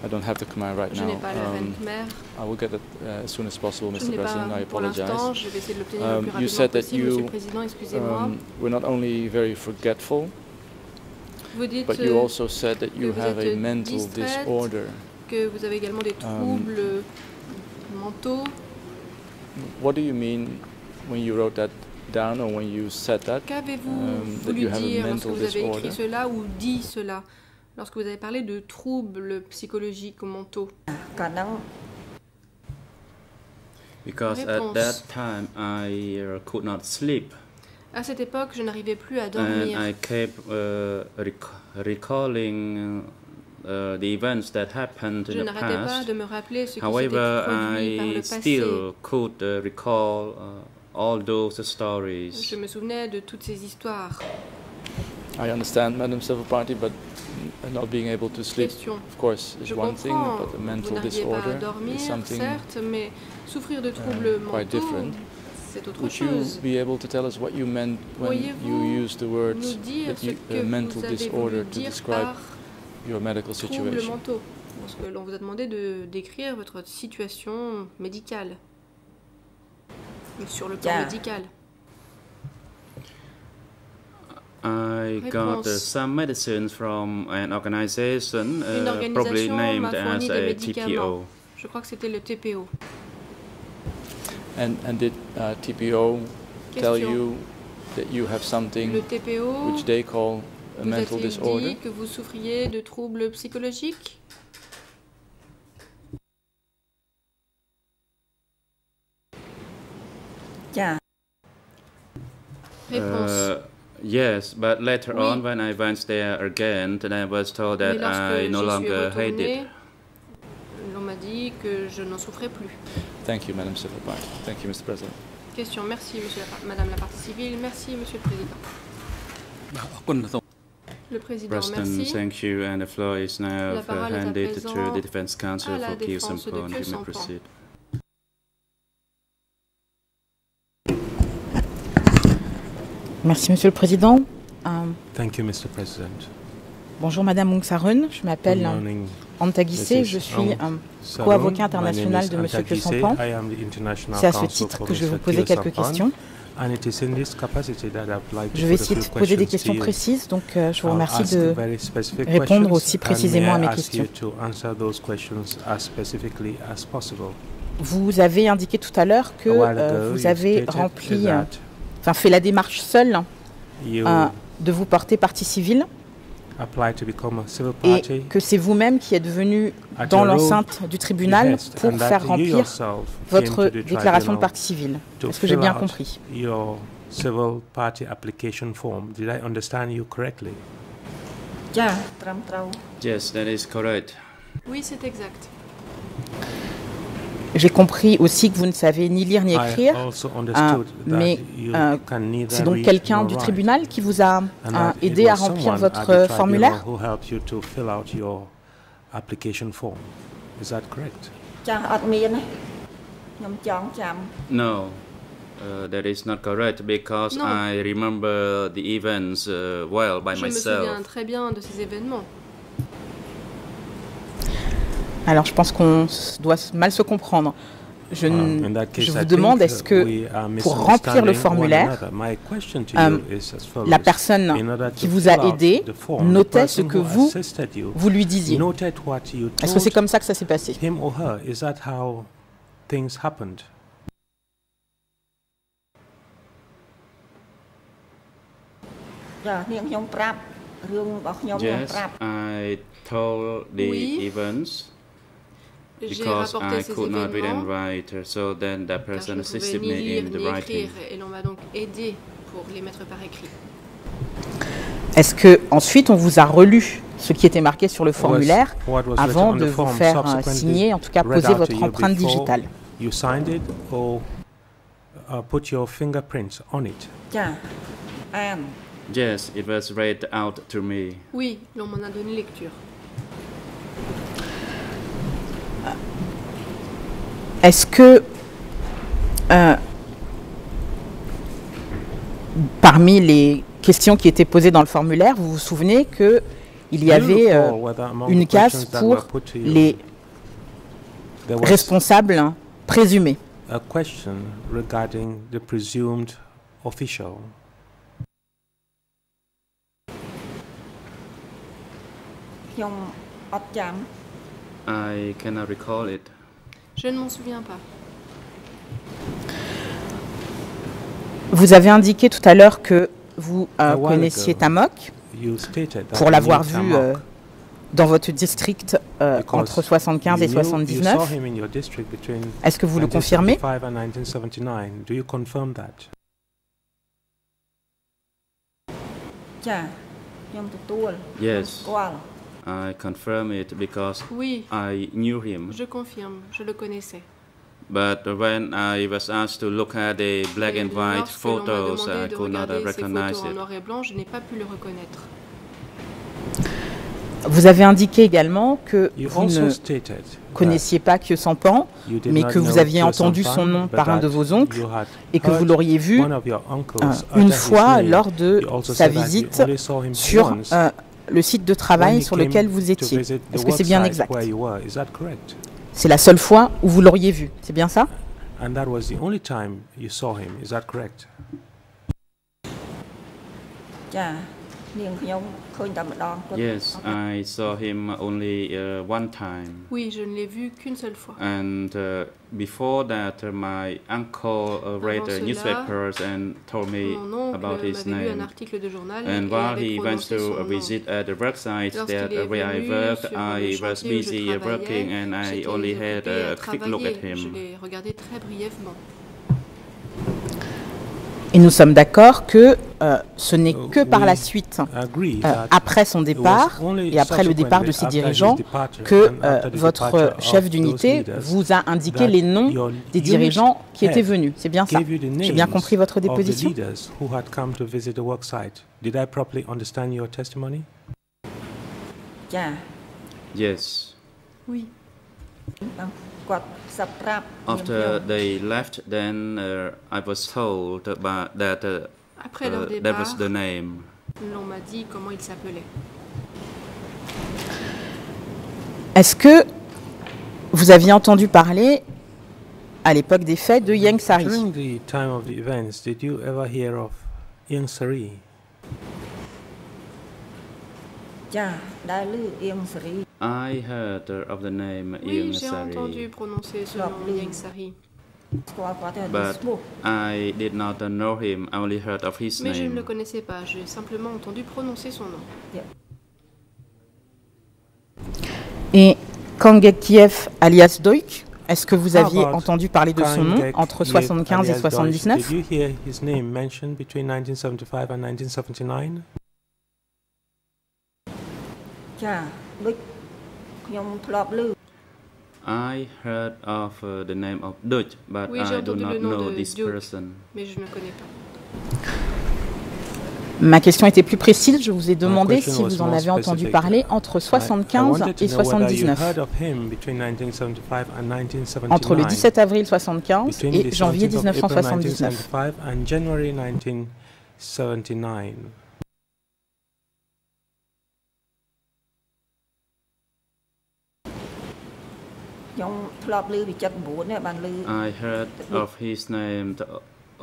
I don't have the Khmer right Je now. n'ai pas la reine Um, Khmer. I will get it uh, as soon as possible, Je Mr. n'ai President. pas I pour l'instant. apologize. Je vais essayer de l'obtenir Um, le plus you rapidement said that possible, Monsieur you le Président. Excusez-moi. um, were not only very forgetful, Vous dites but you also said that you vous have a mental distraite, disorder. que vous avez également des Um, troubles mentaux. What do you mean when you wrote that down or when you said that? Qu'avez-vous um, that voulu you have a dire lorsque vous avez écrit cela ou dit cela? Lorsque vous avez parlé de troubles psychologiques ou mentaux Because at Réponse. that time I uh, could not sleep À cette époque, je n'arrivais plus à and dormir. I kept uh, rec- recalling uh, the events that happened Je in the n'arrêtais pas past. de me rappeler ce qui s'était However, produit par le I passé. still could uh, recall uh, all those stories. Je me souvenais de toutes ces histoires. I understand, Madam Civil Party, but not being able to sleep, Question. of course, is Je one thing, comprends, but a mental disorder dormir, is something certes, mais souffrir de troubles uh, quite mentaux, different. C'est autre Would you chose. be able to tell us what you meant when you used the words nous dire that ce you, que uh, vous mental disorder to dire describe your medical situation? mentaux? Parce que l'on vous a demandé de décrire votre situation médicale. Sur le plan Yeah. médical. I got uh, some medicines from an organization, uh, probably named as des a médicaments. TPO. Je crois que c'était le TPO. And, and did uh, TPO tell you that you have something Le TPO which they call a vous mental disorder? dit que vous souffriez de troubles psychologiques Dạ. Réponse. Uh, yes, but later Oui. on, when I went there again, then I was told that I no longer hate it. l'on m'a dit que je n'en souffrais plus. Thank you, Madame Secretary. Thank you, Mr. President. Question. Merci, monsieur, Madame la partie civile. Merci, Monsieur le Président. Le Président, President, merci. Thank you, and the floor is now handed to the Defense Council for Kyiv Kyusampon. You may proceed. Merci, Monsieur le Président. Um, Thank you, Mr. President bonjour, Madame Mungsarun. Je m'appelle Good morning, Anta Guissé. Mrs. Je suis un co-avocat international de Monsieur Anta Guissé. Sampan. I am the international C'est à ce titre que je vais vous poser quelques questions. Je vais essayer de poser des questions précises, donc euh, je vous remercie de répondre aussi précisément à mes questions. Vous avez indiqué tout à l'heure que euh, vous avez rempli, euh, enfin fait la démarche seule de vous porter partie civile et que c'est vous-même qui êtes venu dans l'enceinte du tribunal pour faire remplir votre déclaration de partie civile. Est-ce que j'ai bien compris? Oui, c'est exact. J'ai compris aussi que vous ne savez ni lire ni écrire, hein, mais euh, c'est donc quelqu'un du tribunal qui vous a aidé à remplir votre formulaire No. Uh, that is not correct because non. Uh, Je me souviens très bien de ces événements. Alors je pense qu'on doit mal se comprendre. Je, vous demande est-ce que pour remplir le formulaire, euh, la personne qui vous a aidé notait ce que vous, vous lui disiez. Est-ce que c'est comme ça que ça s'est passé? Yes, I told the events because I could not read and write. So then that person assisted me in the writing. Et l'on m'a donc aidé pour les mettre par écrit. Est-ce que ensuite on vous a relu ce qui était marqué sur le formulaire avant de vous faire euh, signer, en tout cas poser votre empreinte digitale? You signed it or uh, put your fingerprints on it? Tiens, Anne. Yes, it was read out to me. Oui, l'on m'en a donné lecture. Est-ce que euh, parmi les questions qui étaient posées dans le formulaire, vous vous souvenez que il y avait euh, une case pour were put to you, les responsables présumés a question regarding the presumed official? I cannot recall it. Je ne m'en souviens pas. Vous avez indiqué tout à l'heure que vous euh, connaissiez Tamok pour l'avoir vu euh, dans votre district euh, entre 75 et 79. Est-ce que vous le confirmez? Yes. I confirm it because je confirme, je le connaissais. But when I m'a demandé de regarder ces recognize photos en noir et blanc, je n'ai pas pu le reconnaître. Vous avez indiqué également que vous ne connaissiez pas Kyosampan, that you did mais que vous aviez entendu son nom par un de vos oncles et que vous l'auriez vu une fois lors de sa visite sur un, le site de travail sur lequel vous étiez. Est-ce que c'est bien exact? C'est la seule fois où vous l'auriez vu, c'est bien ça? And Yes, I saw him only uh, one time. Oui, je ne l'ai vu qu'une seule fois. And uh, before that, uh, my uncle uh, read uh, the newspapers and told me about his name. and while he went to visit at the website that where I worked, I was busy working and I only had a quick look at him. Et nous sommes d'accord que euh, ce n'est que par la suite, euh, après son départ et après le départ de ses dirigeants, que euh, votre chef d'unité vous a indiqué les noms des dirigeants qui étaient venus. C'est bien ça. J'ai bien compris votre déposition. Yes. Oui. After they left, then uh, I was told about that uh, Après leur uh, départ, that was the name. l'on m'a dit comment il s'appelait. Est-ce que vous aviez entendu parler à l'époque des faits de Yang Sari? During the time of the events, did you ever hear of Yang Sari? I heard of the name oui, j'ai entendu prononcer ce nom Yang Sari. But I did not know him, only heard of his Mais name. je ne le connaissais pas, j'ai simplement entendu prononcer son nom. Et Kangekiev alias Doik, est-ce que vous aviez entendu parler de son nom entre 75 et 79 ចាដូចខ្ញុំធ្លាប់ឮ I heard of uh, the name of Dutch, but Oui, j'ai I do entendu not le nom know de this Duke. person. Mais je ne connais pas. Ma question était plus précise, je vous ai demandé question si was vous en more avez entendu specific. parler entre I- I 75 wanted to et know whether you 79. heard of him between 1975 and 1979. Entre le 17 avril 75 Between et the janvier 17th of April 1979. ខ្ញុំធ្លាប់ឮពី79នេះបានឮ I heard of his name t-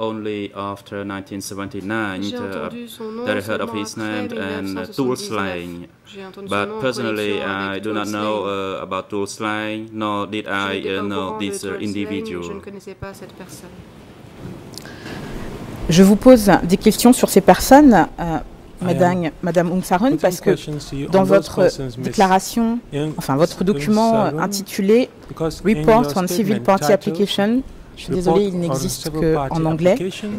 only after 1979. J'ai uh, entendu son nom that I heard of seulement his après name and uh, 1979. tool slang. J'ai entendu son nom But en personally, connexion I avec do tool not know slang. uh, about tool slang, nor did Je I n'étais uh, pas au know courant de this uh, tool slang, individual. Je ne connaissais pas cette personne. Je vous pose des questions sur ces personnes, euh, am Madame, Madame parce que dans votre déclaration, enfin votre document intitulé Report on Civil Party Application, je suis désolée, il n'existe qu'en anglais,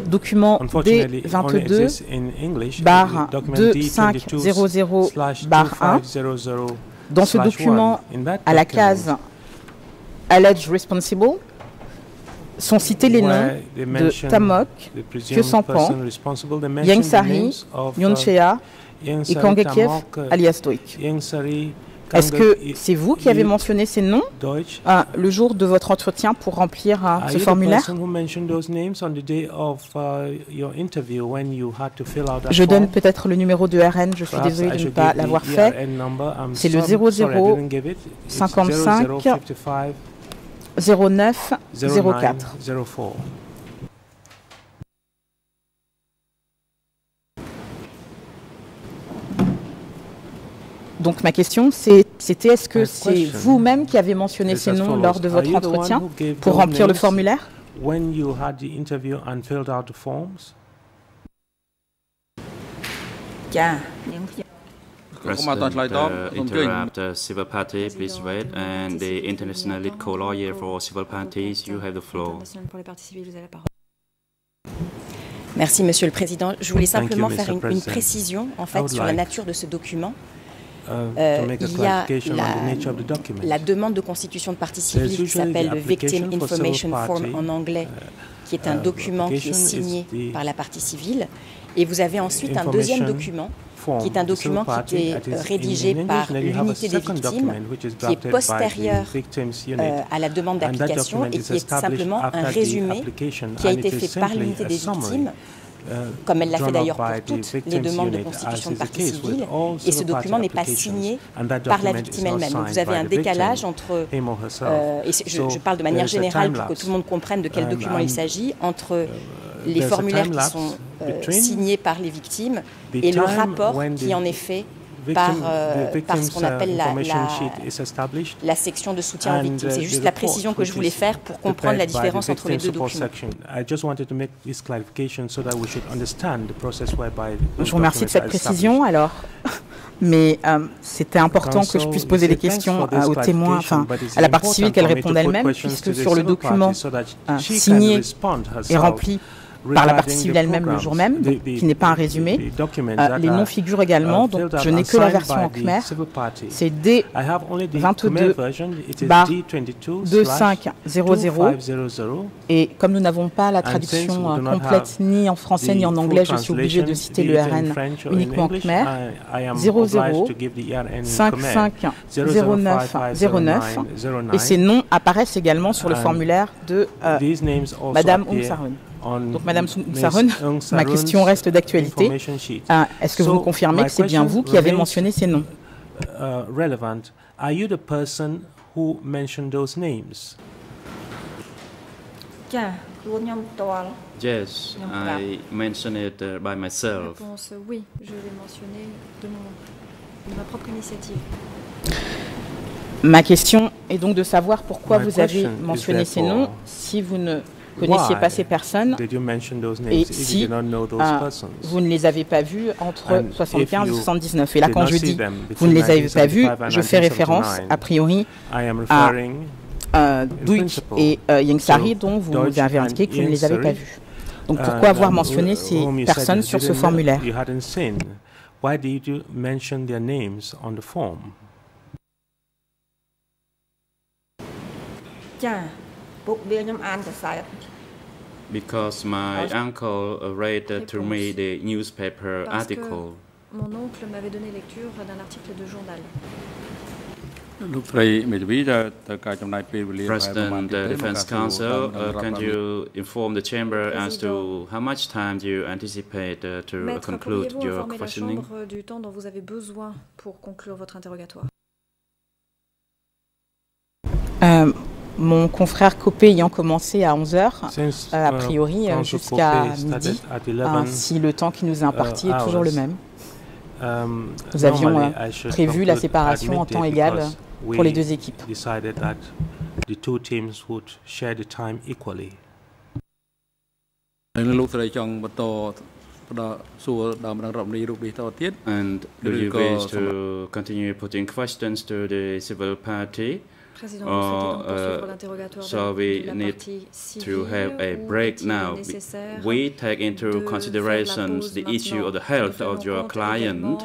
document unfortunately, it only D22 exists in English, barre document 2500 slash barre 1. 2500 Dans ce document, 1. In that à la case Alleged Responsible, sont cités les noms de Tamok, the presumed Kyo Sampan, person responsible, they mention Yang Sari, of, uh, et Tamok, uh, alias Doik. Est-ce que c'est vous qui avez mentionné ces noms euh, le jour de votre entretien pour remplir Are ce formulaire uh, Je donne peut-être le numéro de RN, je suis désolée de ne pas l'avoir fait. I'm C'est le sorry- 00 sorry, I didn't give it. It's 55 0055 09 04. 04. Donc ma question, c'était est-ce que c'est vous-même qui avez mentionné ces noms lors de votre entretien pour remplir le formulaire when you had the interview and filled out the forms? President uh, interrupt uh, civil party, please wait. And the international lead co-lawyer for civil parties, you have the floor. Merci, Monsieur le Président. Je voulais simplement you, faire une, une, précision en fait sur like la nature de ce document. Euh, il y a la, la, demande de constitution de partie civile qui s'appelle le Victim Information Form en anglais, qui est un document qui est signé par la partie civile et vous avez ensuite un deuxième document qui est un document qui était rédigé par l'unité des victimes, qui est postérieur euh, à la demande d'application et qui est simplement un résumé qui a été fait par l'unité des victimes, uh, comme elle l'a fait d'ailleurs pour toutes les demandes de constitution de partie civile, et ce document n'est pas signé par la victime elle-même. Donc vous avez un décalage entre, euh, et je, parle de manière générale pour que tout le monde comprenne de quel Um, document il s'agit, entre les there's a formulaires qui sont euh, signés par les victimes the et le rapport qui the en est fait par, euh, par ce victim's, qu'on appelle la, la- section de soutien aux and, victimes. uh, C'est the juste la report, précision que je voulais is faire pour comprendre la prepared by the différence entre les deux documents. section. I just wanted to make this clarification so that we should understand the process whereby those Je vous remercie de cette précision. Alors, *laughs* mais euh, c'était important que je puisse poser des questions euh, aux témoins, enfin à la partie civile qu'elle réponde elle-même, puisque sur le document euh, signé et rempli par la partie civile elle-même le jour même, qui n'est pas un résumé. Euh, les noms figurent également, donc je n'ai que la version en Khmer. C'est D22 2500. Et comme nous n'avons pas la traduction euh, complète ni en français ni en anglais, je suis obligé de citer le RN uniquement en Khmer. 00 5509 09 et ces noms apparaissent également sur le formulaire de euh, Madame Sarun. Donc, Madame Saron, *laughs* ma question reste d'actualité. Ah, est-ce que vous confirmez que c'est bien vous qui avez mentionné ces noms uh, relevant. Are you the person who mentioned those names? Yes, I mentioned it uh, by myself. Réponse, oui, je l'ai mentionné de, mon, de ma propre initiative. Ma question est donc de savoir pourquoi vous avez mentionné ces noms si vous ne connaissiez pas ces personnes et si euh, vous ne les avez pas vus entre 75 et 79. Et là, quand je dis vous ne les avez pas vus, je fais référence a priori à euh, et euh, Yangsari dont vous avez indiqué que vous ne les avez pas vus. Donc pourquoi avoir mentionné ces personnes sur ce formulaire? Why did you mention their names on the form? Because my uncle read to me the newspaper article. Mon oncle m'avait donné lecture d'un article de journal. President the Defense Council, uh, can you inform the chamber as to how much time do you anticipate uh, to Maître, conclude your informer questioning? la chambre du temps dont vous avez besoin pour conclure votre interrogatoire? Euh, mon confrère Copé ayant commencé à 11h, euh, a priori euh, jusqu'à midi, ainsi hein, le temps qui nous est imparti est toujours le même. Nous avions euh, prévu la séparation en temps égal pour les deux équipes. And to continue putting questions to the civil party? so oh, uh, we need to have a break now. We take into consideration the issue of the health of your client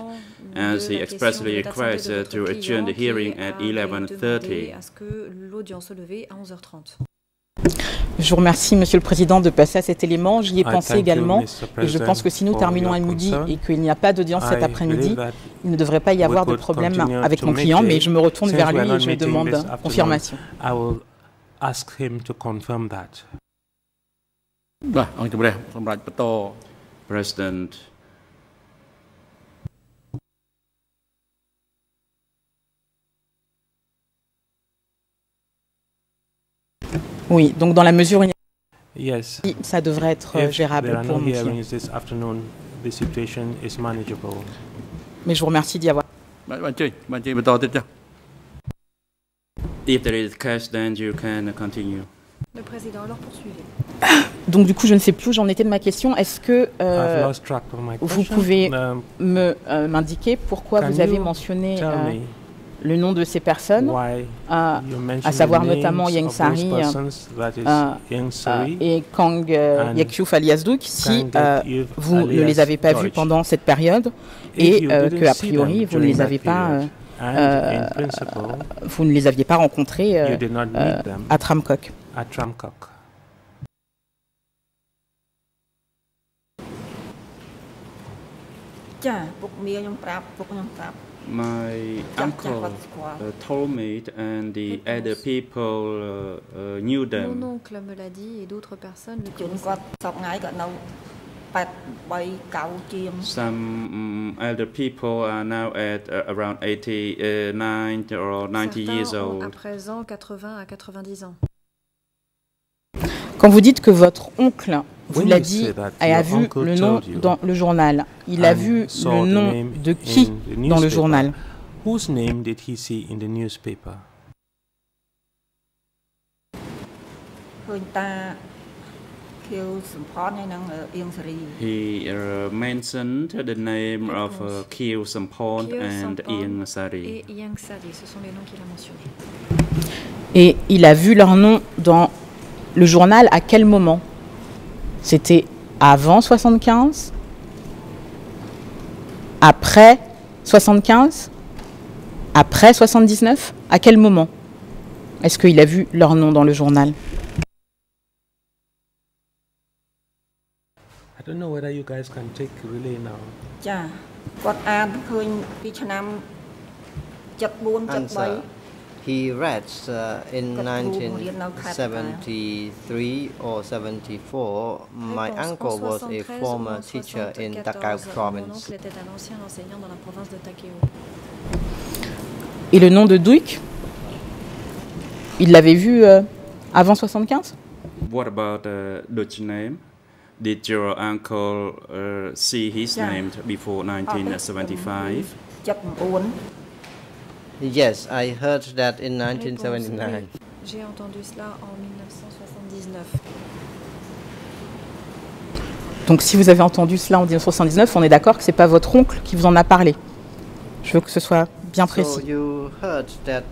as he expressly requests to adjourn the hearing at 11.30. Je vous remercie, Monsieur le Président, de passer à cet élément. J'y ai I pensé également. Et je pense que si nous President, terminons à midi et qu'il n'y a pas d'audience cet après-midi, il ne devrait pas y avoir de problème avec mon client, mais je me retourne vers lui et je meeting demande confirmation. I Oui, donc dans la mesure où yes. ça devrait être euh, gérable pour mon Mais je vous remercie d'y avoir. If there is cash, then you can continue. *coughs* Donc du coup, je ne sais plus où j'en étais de ma question. Est-ce que euh, vous pouvez euh, m'indiquer pourquoi vous avez mentionné le nom de ces personnes, euh, you à savoir notamment Yang Sari is euh, euh, Sari et Kang Yakyouf alias Douk, si vous ne les avez pas vus pendant cette période et que a priori vous ne les avez pas period, euh, and in principle, vous ne les aviez pas rencontrés euh, you did not euh, meet them à Tramcock. at Tramcock. My uncle uh, told me and the other people uh, uh, knew Mon them. oncle me l'a dit et d'autres personnes le connaissaient. Some um, elder people are now at uh, around 89 or 90 years Certains ont à old. présent 80 à 90 ans. Quand vous dites que votre oncle vous l'a dit et a vu uncle le nom dans le journal, il a vu le nom name de qui dans le journal? Whose name did he see in the newspaper? He uh, mentioned the name of uh, Kieu Sampon and Ieng Sari. Et Yang Sari, ce sont les noms qu'il a mentionnés. Et il a vu leur nom dans le journal à quel moment? C'était avant 75 Après 75 Après 79 À quel moment est-ce qu'il a vu leur nom dans le journal I don't know whether you guys can take relay now. ចាគាត់អានឃើញពីឆ្នាំ74 73 He read uh, in 1973 or 74. My uncle was a former teacher in Takao province. Et le nom de Duik Il l'avait vu euh, avant 75 What about the Dutch name? Did your uncle uh, see his Yeah. name before 1975? Yes, I heard that in 1979. Oui. J'ai entendu cela en 1979. Donc si vous avez entendu cela en 1979, on est d'accord que ce n'est pas votre oncle qui vous en a parlé. Je veux que ce soit bien précis. So you heard that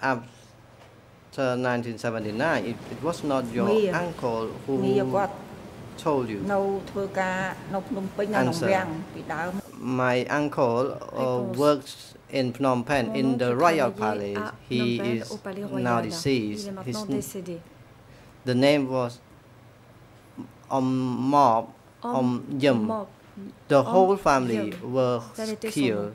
after 1979, it, it was not your oui. uncle who oui. told you. My uncle uh, worked in Phnom Penh Mon in the oncle Royal travaillait Palace. à He Phnom Penh, is au Palais now Royal. deceased. Il est His, maintenant décédé. the name was Om Mob Om Om Yum. Mok. The Om whole family Yum. were Tel était son killed. nom.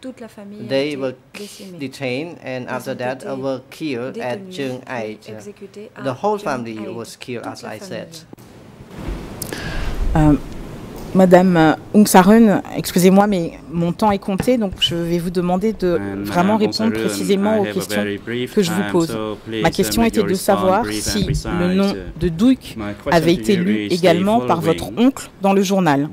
Toute la famille a They été were décimée. detained and Ils after ont that été uh, were killed at détenus, Chung puis Ai. exécutés à The whole Chung family Ai. was killed, Toute as la I said. Euh, Madame euh, Aung Sarun, excusez-moi, mais mon temps est compté, donc je vais vous demander de And, vraiment répondre Sarun, précisément aux questions que je vous time, pose. Ma uh, question était de savoir si le nom de question avait été lu également par votre oncle dans le journal.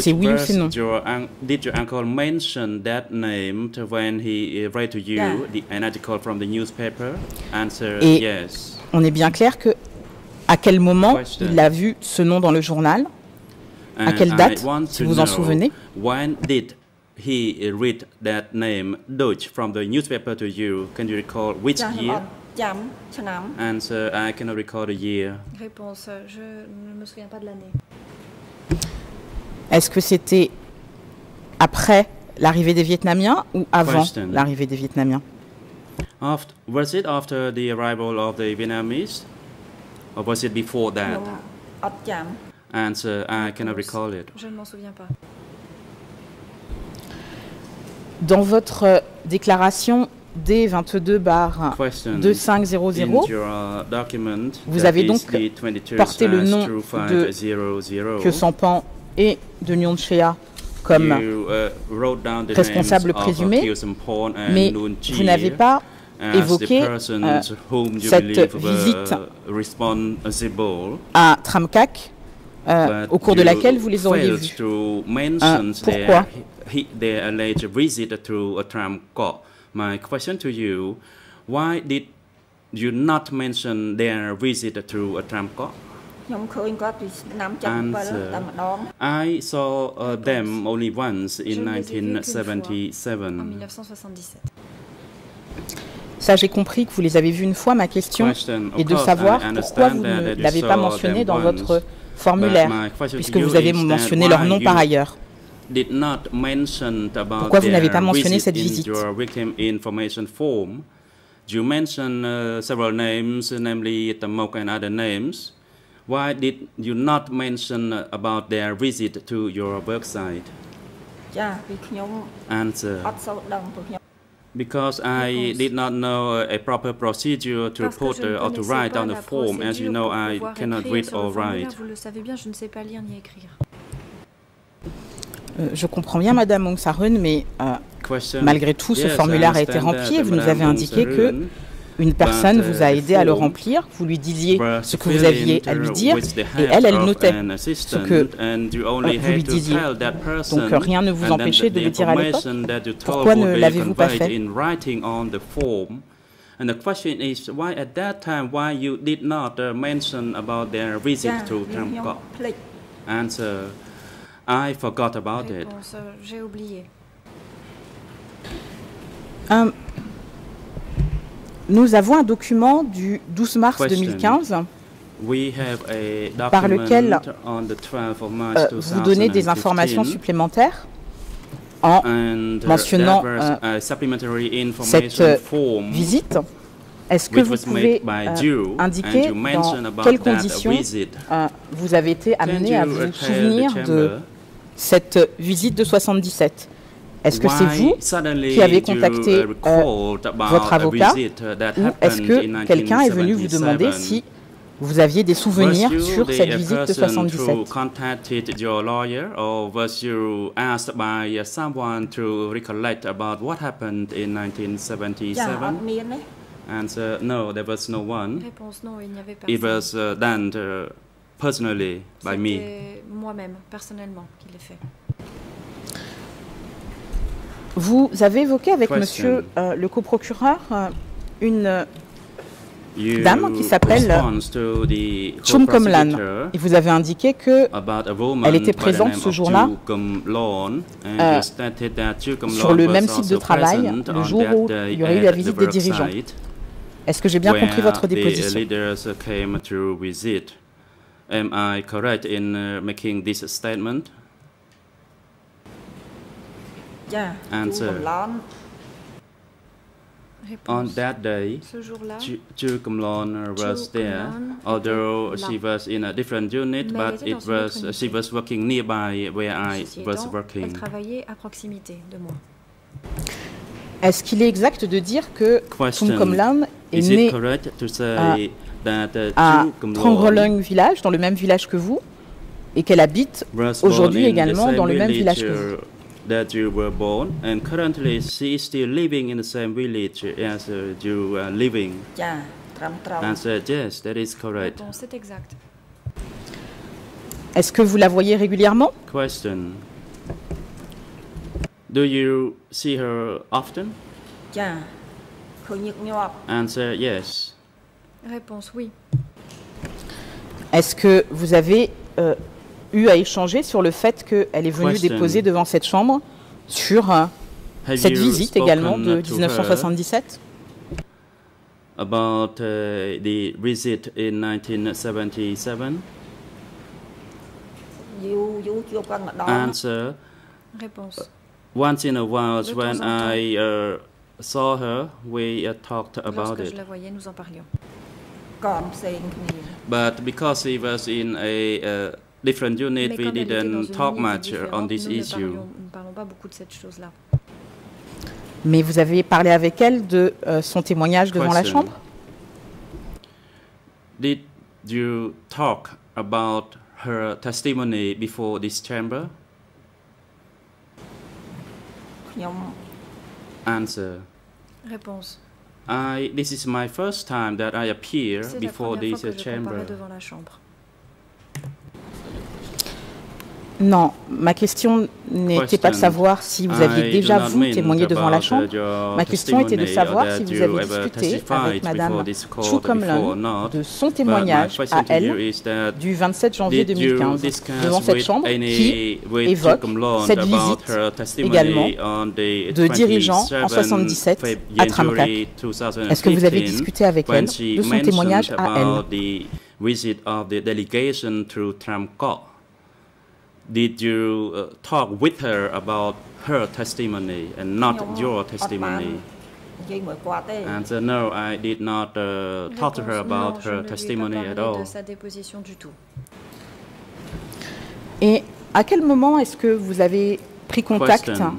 C'est oui ou c'est non? your un- did your uncle mention that name to when he write to you Yeah. the, an article from the newspaper? Answer Et on est bien clair que à quel moment il a vu ce nom dans le journal? À quelle date, si vous en souvenez? When did he read that name Deutsch from the newspaper to you? Can you recall which year? Answer, uh, I cannot recall the year. Réponse, je ne me souviens pas de l'année. Est-ce que c'était après l'arrivée des Vietnamiens ou avant l'arrivée des Vietnamiens? After, Was it after the arrival of the Vietnamese? Or was it before that? and I cannot recall it. Je ne m'en souviens pas. Dans votre euh, déclaration D22-2500, vous avez donc porté le nom de que Sampan et de Nyonchea comme responsable présumé, mais vous n'avez pas évoqué euh, cette visite à Tramkak euh, au cours de laquelle vous les auriez vus. Hein, pourquoi? My question to you, why did you not mention their visit to a tram court? Answer. I saw uh, them only once in 1977. Ça, j'ai compris que vous les avez vus une fois. Ma question est de savoir pourquoi vous ne l'avez pas mentionné dans votre formulaire, puisque vous avez mentionné leur nom par ailleurs. Pourquoi vous n'avez pas mentionné You mentioned uh, several names, namely Tamok and other names. Why did you not mention about their visit to your worksite? Yeah, Answer. Because I did not know a proper procedure to Parce que put je ne uh, or to write pas on the form. As you procédure know, pour I cannot read or formulaire. write. Vous le savez bien, je ne sais pas lire ni écrire. Euh, je comprends bien, Madame Aung Sarun, mais euh, malgré tout, ce formulaire a été rempli et vous nous avez indiqué que une ben, personne vous a aidé à le remplir, vous lui disiez ce que vous aviez à lui dire, et elle, elle notait ce que vous lui disiez. Donc rien ne vous empêchait de le dire à l'époque. Pourquoi ne l'avez-vous pas fait And the question is why at that time why you did not uh, mention about their visit to Bangkok? Answer: I forgot about it. Euh, j'ai oublié. Um, nous avons un document du 12 mars Question. 2015 par lequel euh, vous donnez des informations supplémentaires en mentionnant euh, cette visite. Est-ce que vous pouvez euh, indiquer dans quelles conditions euh, vous avez été amené à vous souvenir de cette visite de 77 Est-ce que c'est vous qui avez contacté euh, votre avocat ou est-ce que quelqu'un est venu vous demander si vous aviez des souvenirs sur cette visite de 77 contacted your lawyer or was you asked by someone to recollect about what happened in 1977? Answer, no, there was no one. Réponse non, il n'y avait personne. It was uh, done uh, personally by me. moi-même, personnellement, qui l'ai fait. Vous avez évoqué avec Question. monsieur euh, le coprocureur euh, une dame qui s'appelle Chum Komlan. Et vous avez indiqué que elle était présente ce jour-là euh, sur le même site de travail, le jour où il y aurait eu la visite des dirigeants. Est-ce que j'ai bien compris votre déposition Am I correct in uh, making this statement? Yeah. Answer. On that day, Chu Kumlon was there, although she was in a different unit, but it was she was working nearby where I was working. Elle travaillait à proximité de moi. Est-ce qu'il est exact de dire que Komlan est né à, à Trangrolong village, dans le même village que vous, et qu'elle habite aujourd'hui également dans le même village que vous? That you were born, and currently she is still living in the same village as uh, you are living. Yeah, Answer yes, that is correct. C'est exact. Est-ce que vous la voyez régulièrement? Question. Do you see her often? Yeah. Answer yes. Réponse oui. Est-ce que vous avez euh, eu à échanger sur le fait qu'elle est venue Question. déposer devant cette chambre sur euh, cette visite également de 1977 About uh, the visit in 1977 Answer Réponse. Once in a while, when I uh, saw her, we uh, talked about Lorsque it. je la voyais, nous en parlions. But because he was in a uh, different unit, Mais we didn't talk much uh, on this nous ne issue. parlions- nous ne parlons pas beaucoup de cette chose-là. Mais vous avez parlé avec elle de euh, son témoignage devant la Question. chambre? Did you talk about her testimony before this chamber? Answer. Réponse. I, this is my first time that I appear C'est la before première this fois que je chamber. devant la chambre. Non, ma question n'était pas de savoir si vous aviez I déjà vous témoigné devant la chambre. Ma question était de savoir si vous avez discuté avec Madame Chu de son témoignage à elle du 27 janvier did you 2015 discuss devant cette chambre qui évoque cette visite également de dirigeants en 27 77 à. January Est-ce que vous avez 2015 discuté avec elle de son témoignage à elle Did you uh, talk with her about her testimony and not your testimony? Answer no, I did not uh, talk to her about je her testimony at all. de sa déposition du tout. Et à quel moment est-ce que vous avez pris contact? Question.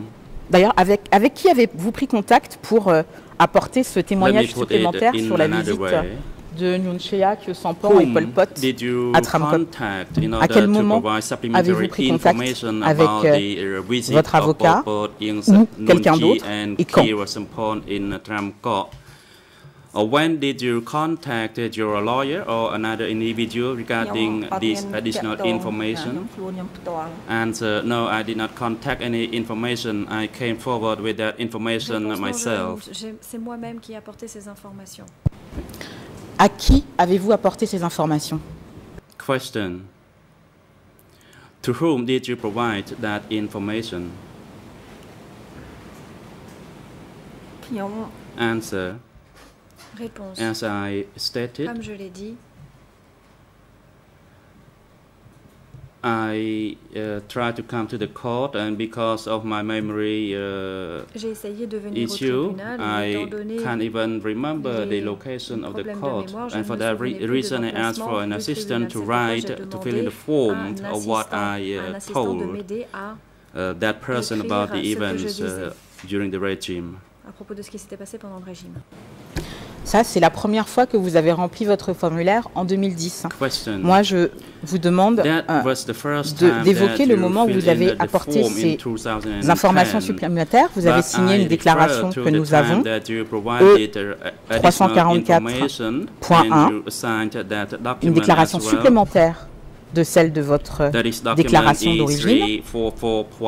D'ailleurs, avec, avec qui avez-vous pris contact pour euh, apporter ce témoignage supplémentaire sur la visite? way. De Nyun Chea, Kyo Sampan et Pol Pot did you à in À order quel to moment provide avez-vous supplementary pris contact information avec about euh, the uh, visit votre of avocat ou quelqu'un d'autre and et quand? when did you contact your lawyer or another individual regarding this additional information? Answer, no, I did not contact any information. I came forward with that information myself. C'est moi-même qui ai apporté ces informations. À qui avez-vous apporté ces informations? Question. To whom did you provide that information? Answer. Réponse. As I stated, Comme je l'ai dit, I uh, tried to come to the court, and because of my memory uh, J'ai essayé de venir au issue, tribunal, mais étant I donné can't even remember the les location of the problèmes de court. mémoire, je And ne for me that souvenais re plus de reason, I asked for an l'emplacement du assistant to tribunal. C'est pourquoi write, j'ai to fill in the demandé form à un of what assistant- I à un uh, assistant de told m'aider à uh, that person écrire about the ce que je events disais. uh, during the regime. Ça, c'est la première fois que vous avez rempli votre formulaire en 2010. Question. Moi, je vous demande euh, d'évoquer le moment où vous avez apporté ces 2010. informations supplémentaires. Vous avez signé une déclaration que nous avons, that you E provided, uh, additional information, 344.1, and you signed that une déclaration supplémentaire de celle de votre déclaration d'origine,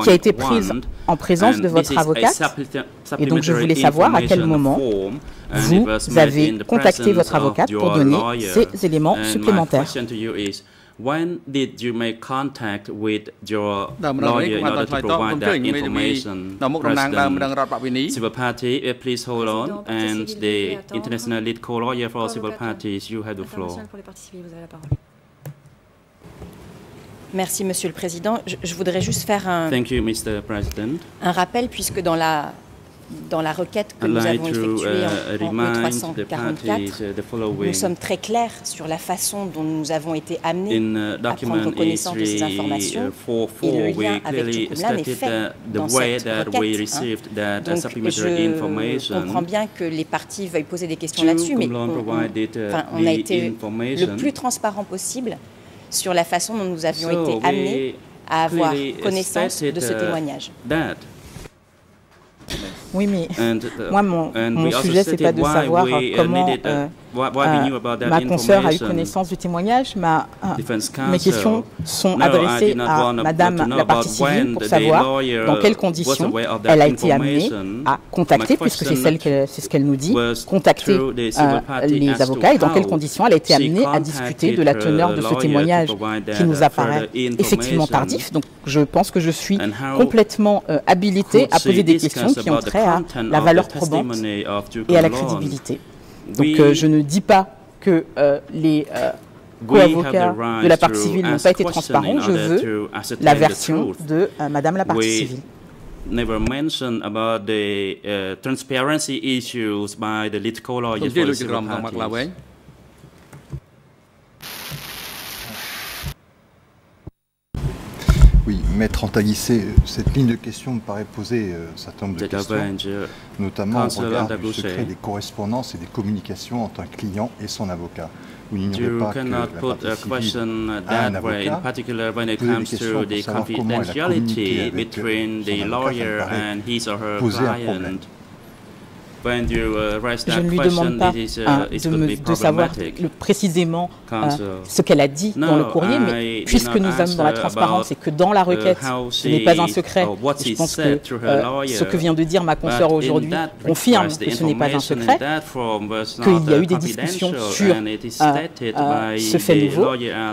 qui a été prise en présence de votre avocate. Et donc, je voulais savoir à quel moment euh, vous avez contacté votre avocate pour donner ces éléments supplémentaires. When did you make contact with your lawyer in order to provide that information? President, civil party, eh, please hold on, and the international lead co-lawyer for civil parties, you have the floor. Merci, Monsieur le Président. Je, je voudrais juste faire un, you, un rappel, puisque dans la dans la requête que nous avons effectuée uh, en, en remind the 344, parties uh, the following. nous sommes très clairs sur la façon dont nous avons été amenés uh, à prendre connaissance de ces informations. Et le E344, we lien avec est fait dans cette requête. hein. uh, Donc, je comprends bien que les parties veuillent poser des questions là-dessus, mais on, on- provided, uh, enfin, on a été le plus transparent possible sur la façon dont nous avions été amenés à avoir connaissance de ce uh, témoignage. Oui, mais uh, moi, mon, sujet, c'est pas stated de savoir we, euh, uh, comment uh, euh, euh, ma consoeur a eu connaissance du témoignage. Ma, euh, mes questions sont adressées à Madame la partie civile pour savoir dans quelles was conditions elle a été amenée à contacter, puisque c'est ce qu'elle nous dit, contacter euh, les avocats et dans quelles conditions elle a été amenée à discuter de la teneur de ce témoignage qui nous apparaît effectivement tardif. Donc je pense que je suis complètement euh, habilitée could à poser des questions qui ont trait à la valeur probante et à la crédibilité. Donc euh, je ne dis pas que euh, les euh, co-avocats de la partie civile n'ont pas été transparents. Je veux la version de Madame la partie civile. never mentioned about the uh, transparency Oui, Maître Antaguissé, cette ligne de questions me paraît poser euh, un certain nombre de questions, avenge, notamment au regard du secret des correspondances et des communications entre un client et son avocat. Vous n'ignorez pas que la partie civile question a un avocat. Poser des questions pour savoir comment elle a communiqué avec, euh, son avocat, ça me paraît poser un problème. client. When you uh, raise Je that ne lui demande pas uh, hein, it de, me- savoir le- précisément euh, ce qu'elle a dit dans le courrier, mais puisque nous sommes dans la transparence et que dans la uh, requête, ce n'est pas un secret, je pense que euh, ce que vient de dire ma consoeur aujourd'hui confirme que ce n'est pas un secret, qu'il y a uh, eu des discussions sur euh, ce fait nouveau.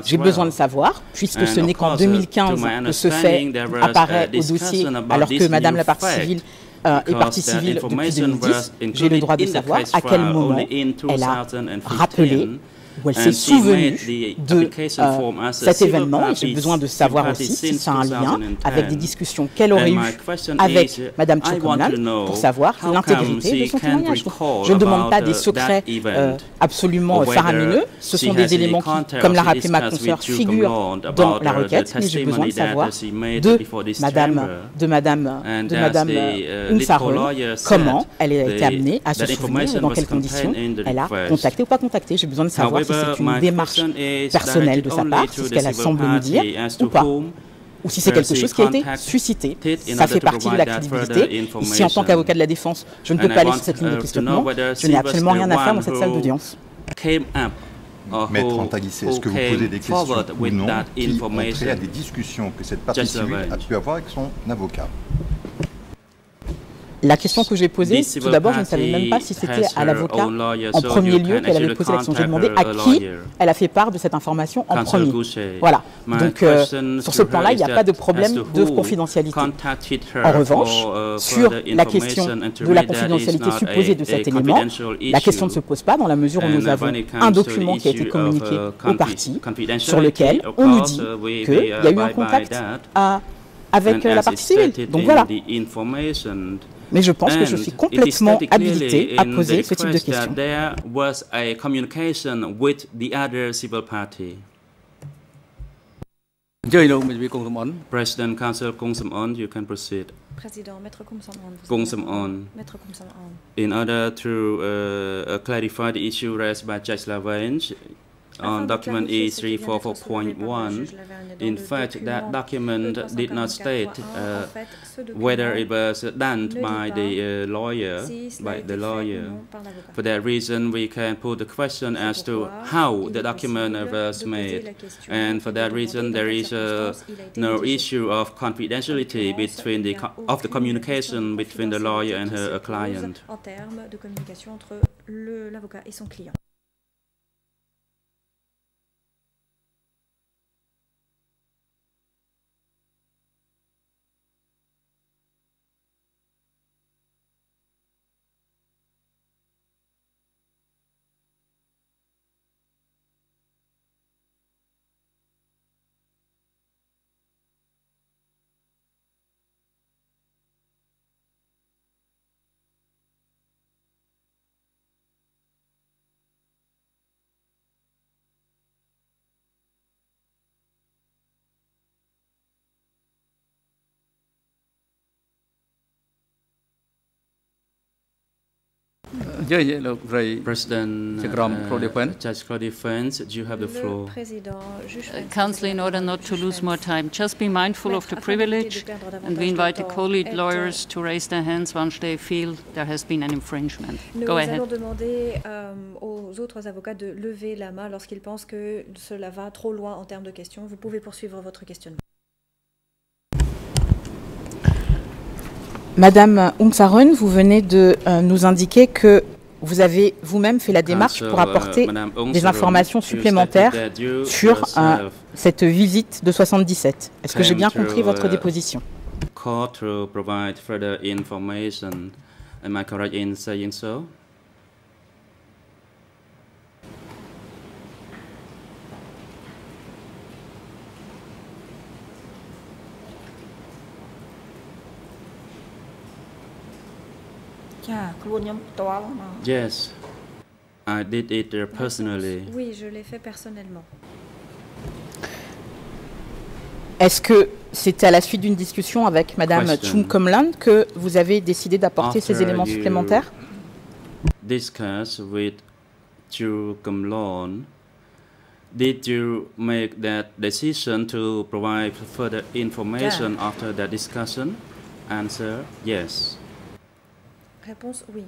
J'ai besoin de savoir, puisque ce n'est qu'en course, uh, 2015 to my que ce fait apparaît au dossier, alors que Madame la partie civile euh, est partie civile depuis information 2010. was J'ai le droit de savoir à quel moment elle a 2015, rappelé ou elle s'est souvenue de euh, a cet événement et j'ai besoin de savoir aussi si ça a un lien 2010. avec des discussions qu'elle aurait eues avec want Chokonlan pour savoir l'intégrité de son témoignage. Je ne demande pas des secrets euh, absolument faramineux, ce sont des éléments qui, comme l'a rappelé ma consoeur, figurent dans la requête, mais j'ai besoin de savoir de Madame, de Madame, de Madame euh, uh, comment elle a été amenée à se souvenir dans quelles conditions elle a contacté ou pas contacté. J'ai besoin de savoir si However, c'est une démarche personnelle de sa part, c'est ce qu'elle semblé nous dire, ou pas. Ou si c'est quelque chose qui a été suscité, in ça fait partie de la crédibilité. Ici, en tant qu'avocat de la défense, je ne peux pas I aller sur cette ligne uh, de to questionnement. Je n'ai absolument rien à faire dans cette salle d'audience. or Maître Antaguissé, est-ce que vous posez des questions ou with non qui ont trait information? à des discussions que cette partie civile a pu avoir avec son avocat? La question que j'ai posée, tout d'abord, je ne savais même pas si c'était à l'avocat en premier lieu qu'elle avait posé la question. J'ai demandé à qui elle a fait part de cette information en premier. Voilà. Donc, euh, sur ce plan-là, il n'y a pas de problème de confidentialité. En revanche, uh, sur la question de la confidentialité supposée de cet élément, la question ne se pose pas dans la mesure où nous avons un document qui a été communiqué uh, aux parties sur lequel on nous dit uh, qu'il y a eu un contact à, avec euh, la partie civile. Donc voilà. Mais je pense que je suis complètement habilité à poser ce type de questions. There was a communication with the other civil party. President Council Kung you can proceed. Président, Maître Kung Sam Kung Sam Maître Kung Sam In order to uh, clarify the issue raised by Judge Lavange, on document E344.1, in fact, that document did not state uh, whether it was done by the uh, lawyer, by the lawyer. For that reason, we can put the question as to how the document was made. And for that reason, there is uh, no issue of confidentiality between the co of the communication between the lawyer and her client. President uh, Judge Claude Defense, you have the floor. Uh, Counsel, in order not to lose more time, just be mindful of the privilege, and we invite the co-lead lawyers to raise their hands once they feel there has been an infringement. Go ahead. Nous allons demander euh, aux autres avocats de lever la main lorsqu'ils pensent que cela va trop loin en termes de questions. Vous pouvez poursuivre votre questionnement. Madame Ungsaren, vous venez de euh, nous indiquer que vous avez vous-même fait la démarche pour apporter des informations supplémentaires sur euh, cette visite de 77. Est-ce que j'ai bien compris votre déposition? Yes, I did it uh, personally. Oui, je l'ai fait personnellement. Est-ce que c'était à la suite d'une discussion avec Madame Chum Komland que vous avez décidé d'apporter ces éléments supplémentaires? Discuss with Chu Komland. Did you make that decision to provide further information yeah. after that discussion? Answer: Yes. Réponse oui.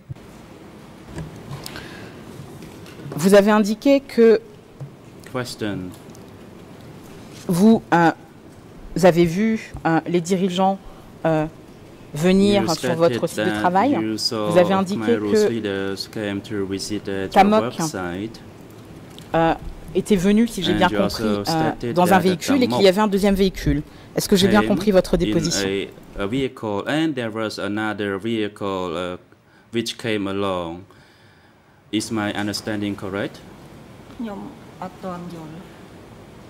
Vous avez indiqué que Question. vous, euh, vous avez vu euh, les dirigeants euh, venir sur votre site de travail. Vous avez indiqué que Tamok euh, était venu, si j'ai bien compris, euh, dans un véhicule et qu'il y avait un deuxième véhicule. Est-ce que j'ai bien compris votre déposition a vehicle and there was another vehicle uh, which came along. Is my understanding correct?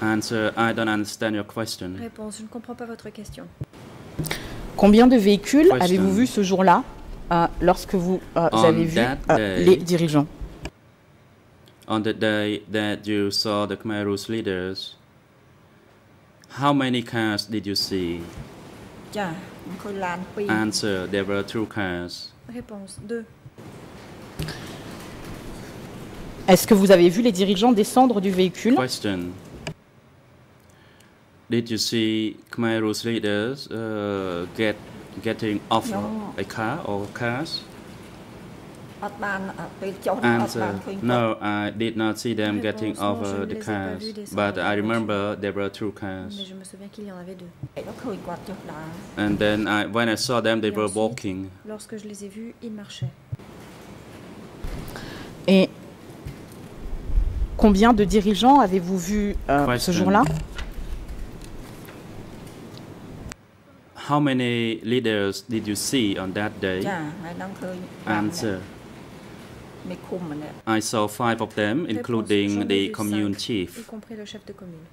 Answer, I don't understand your question. Réponse, je ne comprends pas votre question. Combien de véhicules avez-vous vu ce jour-là euh, lorsque vous, euh, vous avez vu euh, les dirigeants? On the day that you saw the Khmer Rouge leaders, how many cars did you see? Answer, there were two cars. Réponse 2. Est-ce que vous avez vu les dirigeants descendre du véhicule? Question. Did you see Khmer Rouge leaders uh, get getting off no. a car or cars? Answer. No, I did not see them getting over the cars, but I remember there were two cars. And then I, when I saw them, they were walking. Lorsque je les ai vus, ils marchaient. Et combien de dirigeants avez-vous vu euh, ce jour-là? How many leaders did you see on that day? Answer. I saw five of them, including the commune chief. Y compris le chef de commune.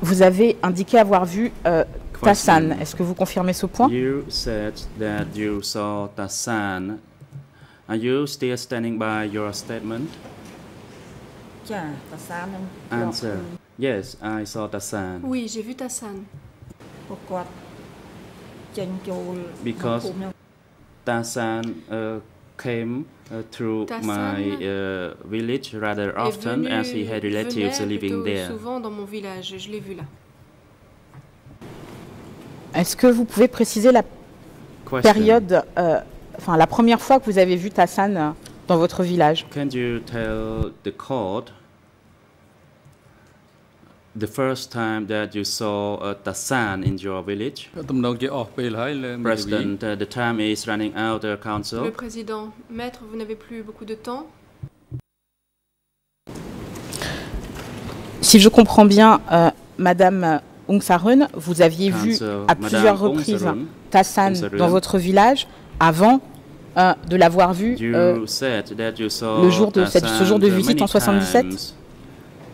Vous avez indiqué avoir vu euh, Tassan. Est-ce que vous confirmez ce point? You said that you saw Tassan. Are you still standing by your statement? Answer. Yes, I saw Tassan. Oui, j'ai vu Tassan. Because Tassan uh, came uh, through my uh, village rather often as he had relatives living there. souvent dans mon village, je l'ai vu là. Est-ce que vous pouvez préciser la Question. période, euh, enfin la première fois que vous avez vu Tassan euh, dans votre village? Can you tell the court the first time that you saw uh, a Tassan in your village? President, uh, the time is running out, uh, council. Le président, maître, vous n'avez plus beaucoup de temps. Si je comprends bien, euh, Madame Ungsarun, vous aviez vu à plusieurs reprises Tassan dans votre village avant euh, de l'avoir vu euh, le jour de ce jour de visite en 77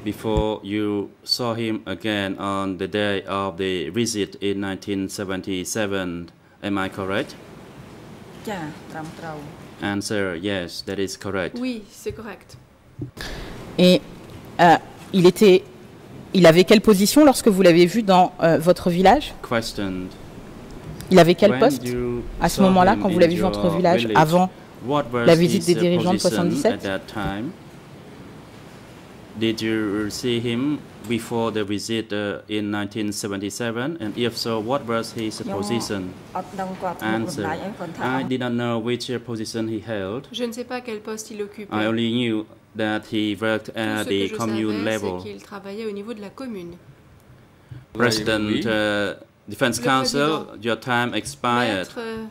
Before you saw him again on the day of the visit in 1977, am I correct? Answer: Yes, that is correct. Oui, c'est correct. et euh, il était, il avait quelle position lorsque vous l'avez vu dans euh, votre village? Question: Il avait quel poste? à ce moment-là quand vous l'avez vu dans votre village avant la visite des uh, dirigeants de position 77 at that time? Did you see him before the visit uh, in 1977? And if so, what was his position? Answer: I did not know which uh, position he held. Je ne sais pas quel poste il occupait. I only knew that he worked at the commune level. qu'il travaillait au niveau de la commune. President, uh, Defense Le Council, président. your time expired. Maître, euh,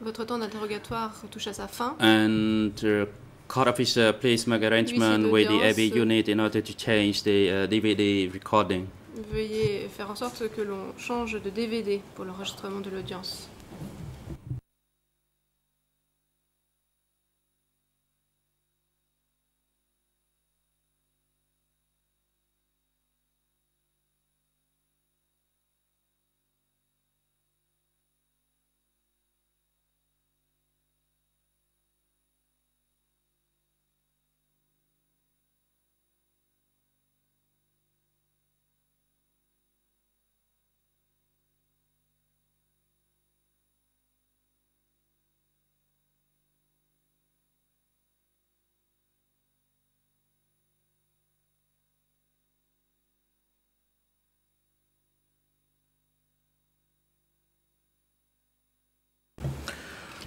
votre temps d'interrogatoire touche à sa fin. And uh, court officer, please make arrangement with the AV d'audience. unit in order to change the uh, DVD recording. Veuillez faire en sorte que l'on change de DVD pour l'enregistrement de l'audience.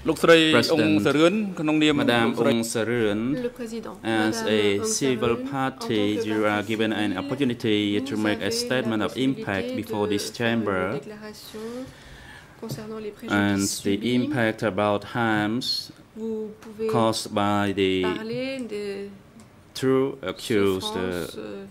President, សរឿនក្នុងនាម Madam លោកស្រី Ung Sarun, Le président. as Madame a Aung civil San Suu Kyi, party, en tant que you are partie given an civile, opportunity to vous make a avez statement la of impact possibilité before de this faire une chamber. déclaration concernant les and préjudices the subis. impact about harms Vous pouvez caused by the parler des true accused uh, souffrances euh,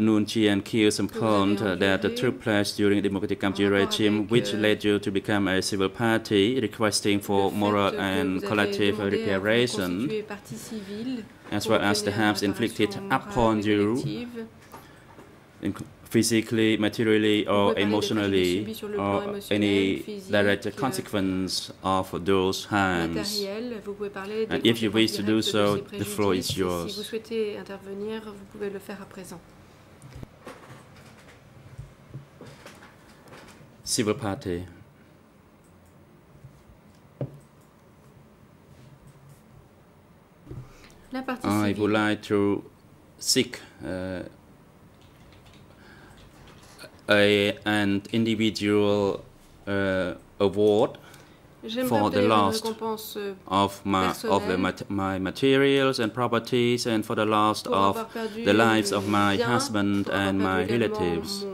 Noon Chi and Kieu Sampont uh, that enduré took place during the Democratic Kampuchea rapport regime, avec, which euh, led you to become a civil party, requesting for le fait moral que and vous avez collective demandé à vous reparation, constituer partie civile as pour well as the obtenir harms une inflicted réparation upon morale et you, collective. in- physically, materially, or pouvez parler des emotionally, préjudices subis sur le plan or émotionnel, any physique, direct euh, consequence of those harms. matériel. Vous pouvez parler des And if you wish to do conséquences so, directes de the ces floor is préjudices. yours. Partie I would like to seek uh, a, an individual uh, award for the loss euh, of my of the mat my materials and properties and for the loss of the lives of my husband and my relatives.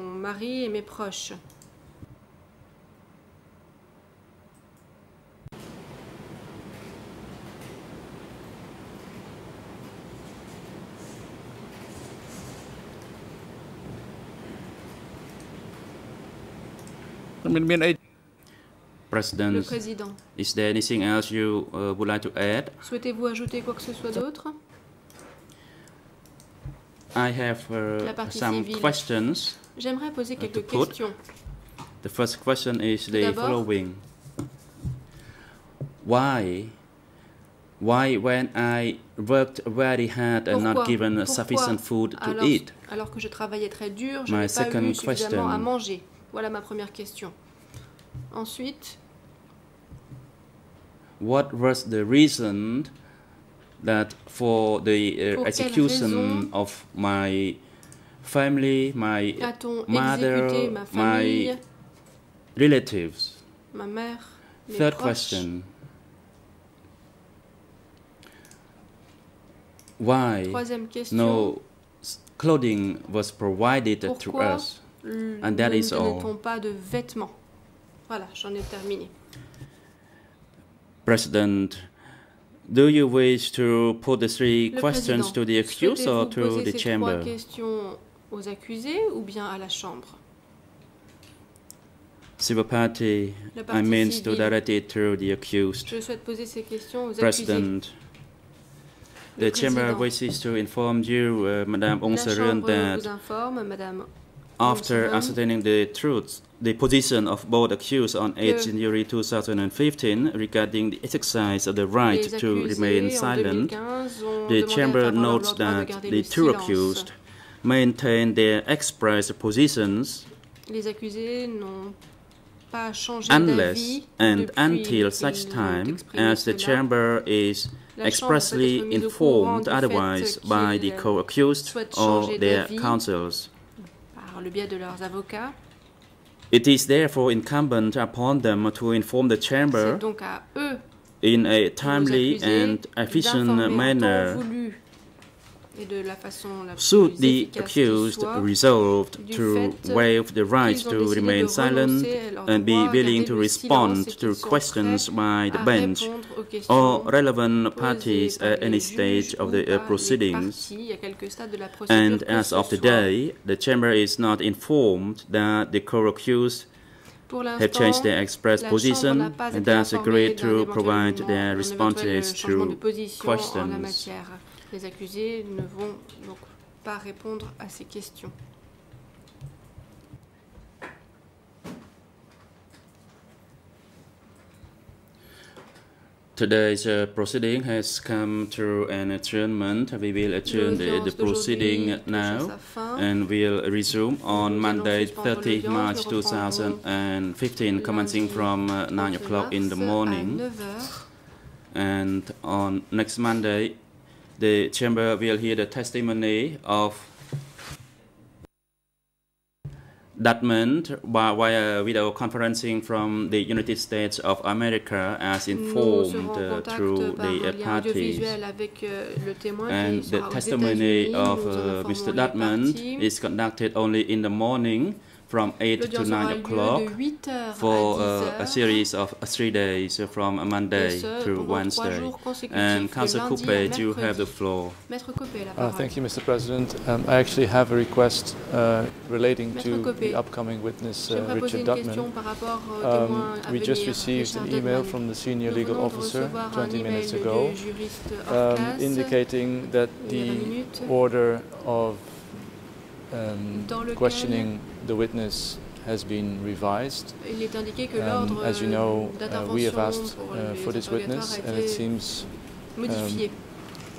Mon mari et mes proches. President, Le président. Is there anything else you uh, would like to add? Souhaitez-vous ajouter quoi que ce soit d'autre? I have uh, some civile. questions. J'aimerais poser quelques questions. The first question is the following. Why why when I worked very hard and not given Pourquoi? sufficient food to alors, eat? Alors que je travaillais très dur, je My n'ai pas second eu suffisamment question. à manger. Voilà ma première question. Ensuite, What was the reason that for the uh, execution of my family, my mother, ma my famille, relatives? ma mère, mes Third proches? question. Why Troisième question. no clothing was provided to us? L- And that ne is nous all. pas de vêtements Voilà, j'en ai terminé. President, do you wish to put the three Le questions to the accused or to poser the ces chamber? trois questions aux accusés ou bien à la Chambre? Civil party, Le I parti mean to civil. direct it to the accused. Je souhaite poser ces questions aux accusés. President, Le the chamber président. wishes to inform you, uh, Madame La Chambre that vous informe, Madame after Ongsareun, ascertaining the truth, the position of both accused on 8 Que- January 2015 regarding the exercise of the right Les to accusés, remain en silent, 2015, ont the demandé à chamber faire valoir notes leur droit de that garder the le two silence. accused maintain their expressed positions Les accusés n'ont pas changé unless d'avis and depuis until such qu'ils ont time exprimé as the cela. chamber is La Chambre expressly peut être mise au courant informed du fait otherwise by the qu'ils co-accused souhaitent or changer their d'avis. counsels. Par le biais de leurs avocats. It is therefore incumbent upon them to inform the chamber donc à eux in a de timely and efficient manner voulu et de la façon la plus should the efficace qui accused soit, resolved du to fait waive the right qu'ils ont to décidé de remain silent renoncer à leur and be droit à willing garder to le respond silence et to qu'ils sont questions by the à bench répondre aux questions or relevant posées parties par at les any juges stage of ou the uh, par les proceedings. parties à quelque stade de la procédure And que as ce of soit. today, the chamber is not informed that the co-accused Pour have l'instant, changed their express la Chambre position n'a pas and été thus informée agreed d'un to provide éventuellement- their d'un éventuel responses changement de to position en la questions. Les accusés ne vont donc pas répondre à ces questions. Today's uh, proceeding has come to an adjournment. We will adjourn the, the proceeding now and will resume on Nous allons Monday, suspendre 30 l'audience. March Nous reprendrons 2015, commencing from uh, 9 30 o'clock in the morning. À 9 heures. And on next Monday, the chamber will hear the testimony of Dutman via video conferencing from the United States of America as informed uh, through the uh, parties. euh, And the testimony of uh, Mr. Dutman is conducted only in the morning from 8 to L'audience aura 9 lieu o'clock de 8 heures for à 10 uh, a heures. series of uh, three days uh, from Monday Et ce, to pendant trois Wednesday. jours consécutifs, And de Council lundi à Coupe, you have mercredi. the floor? Maître Copé, la Uh, parole. thank you, Mr. President. Um, I actually have a request uh, relating Maître to Copé, the upcoming witness, uh, J'aimerais poser Richard une question Dutman. par rapport au Um, témoin à we just venir, received Richard an email Dutman. from the senior Nous legal venons de officer recevoir un 20 email minutes du ago juriste hors um, classe indicating that il y a vingt the minutes, order of um, dans lequel questioning the witness has been revised. il est indiqué que Um, as you know, uh, we have asked uh, for this witness, and it seems um.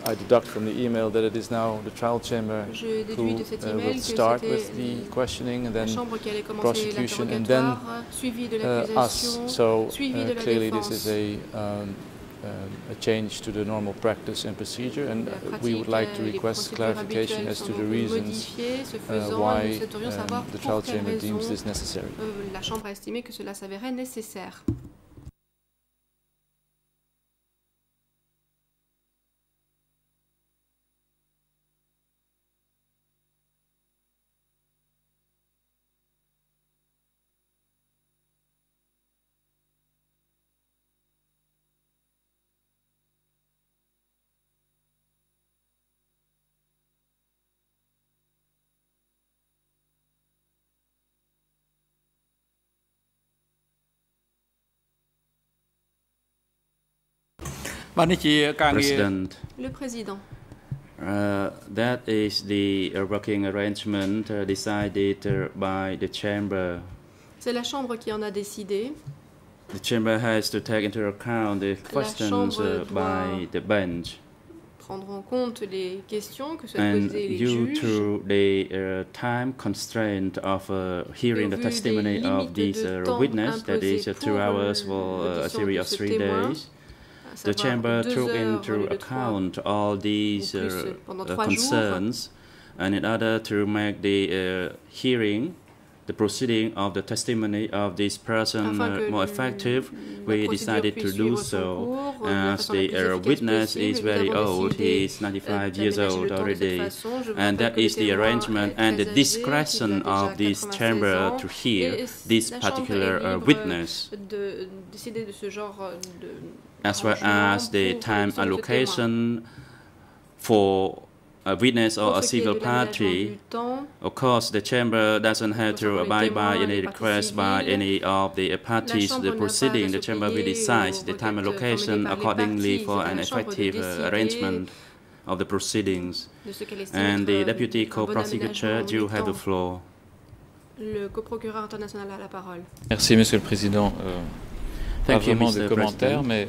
I deduct from the email that it is now the trial chamber who uh, will start with the questioning and then chambre qui allait commencer prosecution and then l'interrogatoire, suivi de uh, us. So uh, clearly this is a um, um, a change to the normal practice and procedure, and we would like to request clarification as to the reasons uh, why um, the trial chamber deems this necessary. Euh, la Chambre a estimé que cela s'avérait nécessaire. President. Le président. Uh, that is the uh, working arrangement uh, decided uh, by the chamber. C'est la chambre qui en a décidé. The chamber has to take into account the questions uh, by the bench. Prendre en compte les questions que souhaitent And poser les due juges. to the uh, time constraint of uh, hearing the testimony of limites this uh, temps witness, that is uh, two hours euh, for uh, a l'audition series of three témoin, days. À The savoir chamber deux took heures au into lieu de trois, account all these ou plus, uh, pendant uh, trois jours. concerns, and in order to make the uh, hearing, the proceeding of the testimony of this person Afin uh, que more le- effective, la we procédure decided to puisse do suivre son so. cours, euh, de la As façon la the plus uh, efficace witness is possible. very Nous avons old, décidé, he is euh, 95 years d'aménager old le temps de already, cette façon. Je vous and rappelle that que le is the témoin arrangement est and the très âgé, discretion qu'il a of déjà this 96 chamber ans, to hear et this la chambre particular est uh, libre witness. De décider de ce genre euh, de as well as the pour time l'audition de ce allocation for a witness or Pour a ce qui est civil de l'aménagement party. du temps, Of course, the chamber doesn't have to Concernant les abide by témoins, any les parties request by civiles, any of the parties to chambre the n'a pas proceeding. à The chamber will s'opposer decide aux the time requêtes allocation formulées par les accordingly parties. for C'est à an la chambre de effective uh, décider arrangement of the proceedings. de ce qu'elle estime And être, the euh, deputy un bon co-prosecutor, aménagement you du have the temps. floor? Le coprocureur international a la parole. Merci, Monsieur le Président. Euh, pas Thank you, vraiment de Mr. commentaires, President. mais euh,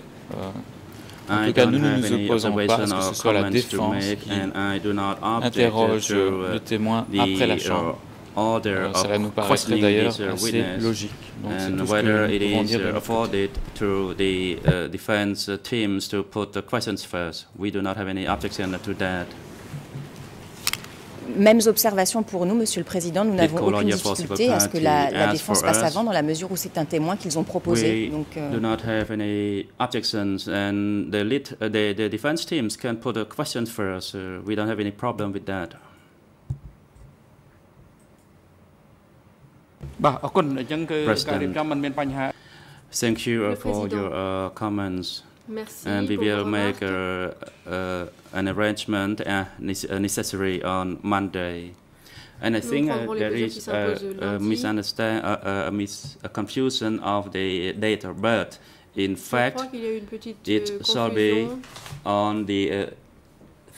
en tout cas, nous ne nous opposons pas à ce que ce soit la défense qui and I do not object interroge to, le uh, témoin the, après la uh, chambre. order Euh, cela nous paraîtrait d'ailleurs assez logique. Donc, c'est tout ce que nous it pouvons is dire de uh, afforded to the uh, defense teams to put the questions first. We do not have any objection to that mêmes observations pour nous, Monsieur le Président. Nous n'avons aucune difficulté à ce que la, la défense passe avant dans la mesure où c'est un témoin qu'ils ont proposé. Donc, euh... do not have any objections, and the, lit, uh, the, the defense teams can put a question first. Uh, we don't have any problem with that. President, thank you uh, for your uh, comments. Merci And we pour will vos make remarques. uh, uh, an arrangement uh, nece- uh, necessary on Monday. And I Nous think uh, prendrons les there mesures qui is s'imposent a, le a lundi. misunderstand, uh, uh, a, mis- a confusion of the date of birth. In Je fact, crois qu'il y a eu une petite it euh, shall be confusion. on the uh,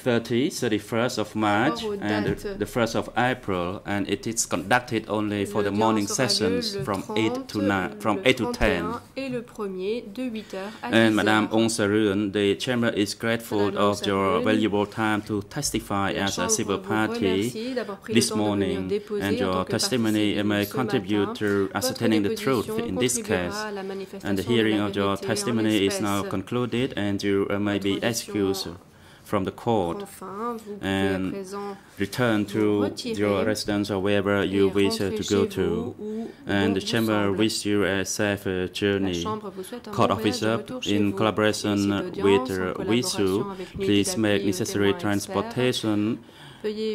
30, 31st of March aux and dates. the, the 1st of April, and it is conducted only for the L'audience morning aura lieu sessions le from 30, 8 to 9, from le 8 to 10. 31 et le premier de 8h à 10h. And Madame Ong Sarun, the chamber is grateful Madame Ong of your Sarun, valuable time to testify La as a Chambre civil vous party remercie d'avoir pris le this temps de venir morning, déposer and en your tant que partie testimony civile may ce contribute matin. to Votre ascertaining the truth déposition in this contribuera case. à la And the manifestation de hearing la of your vérité en testimony is now espèces. concluded, and you uh, may be Votre excused audition from the court and return to your residence or wherever you wish to go to. And the chamber wishes you a safe uh, journey. Court officer, in collaboration with uh, WISU, please make necessary transportation.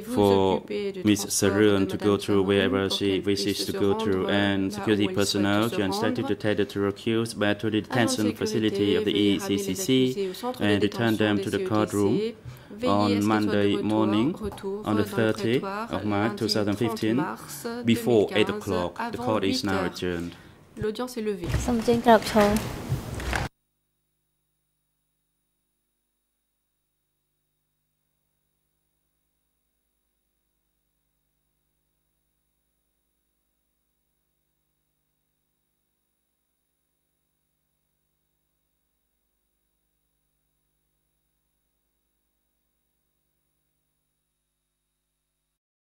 For occuper du Ms. transport Sarun de to Madame go through Sarun wherever pour she qu'elle wishes puisse to se go rendre through, and là security où elle souhaite personnel se to instruct you rendre. to take the two accused back to the Agents de detention facility sécurité, of the veuillez ramener les ECCC accusés au centre de and return détention them des to the CEDC. courtroom Veillez à ce on qu'ils soient de Monday retour- morning, retour on the dans le 30th prétoire of March lundi 30 2015, mars before 8 2015, o'clock. The avant court is 8 now heures. adjourned.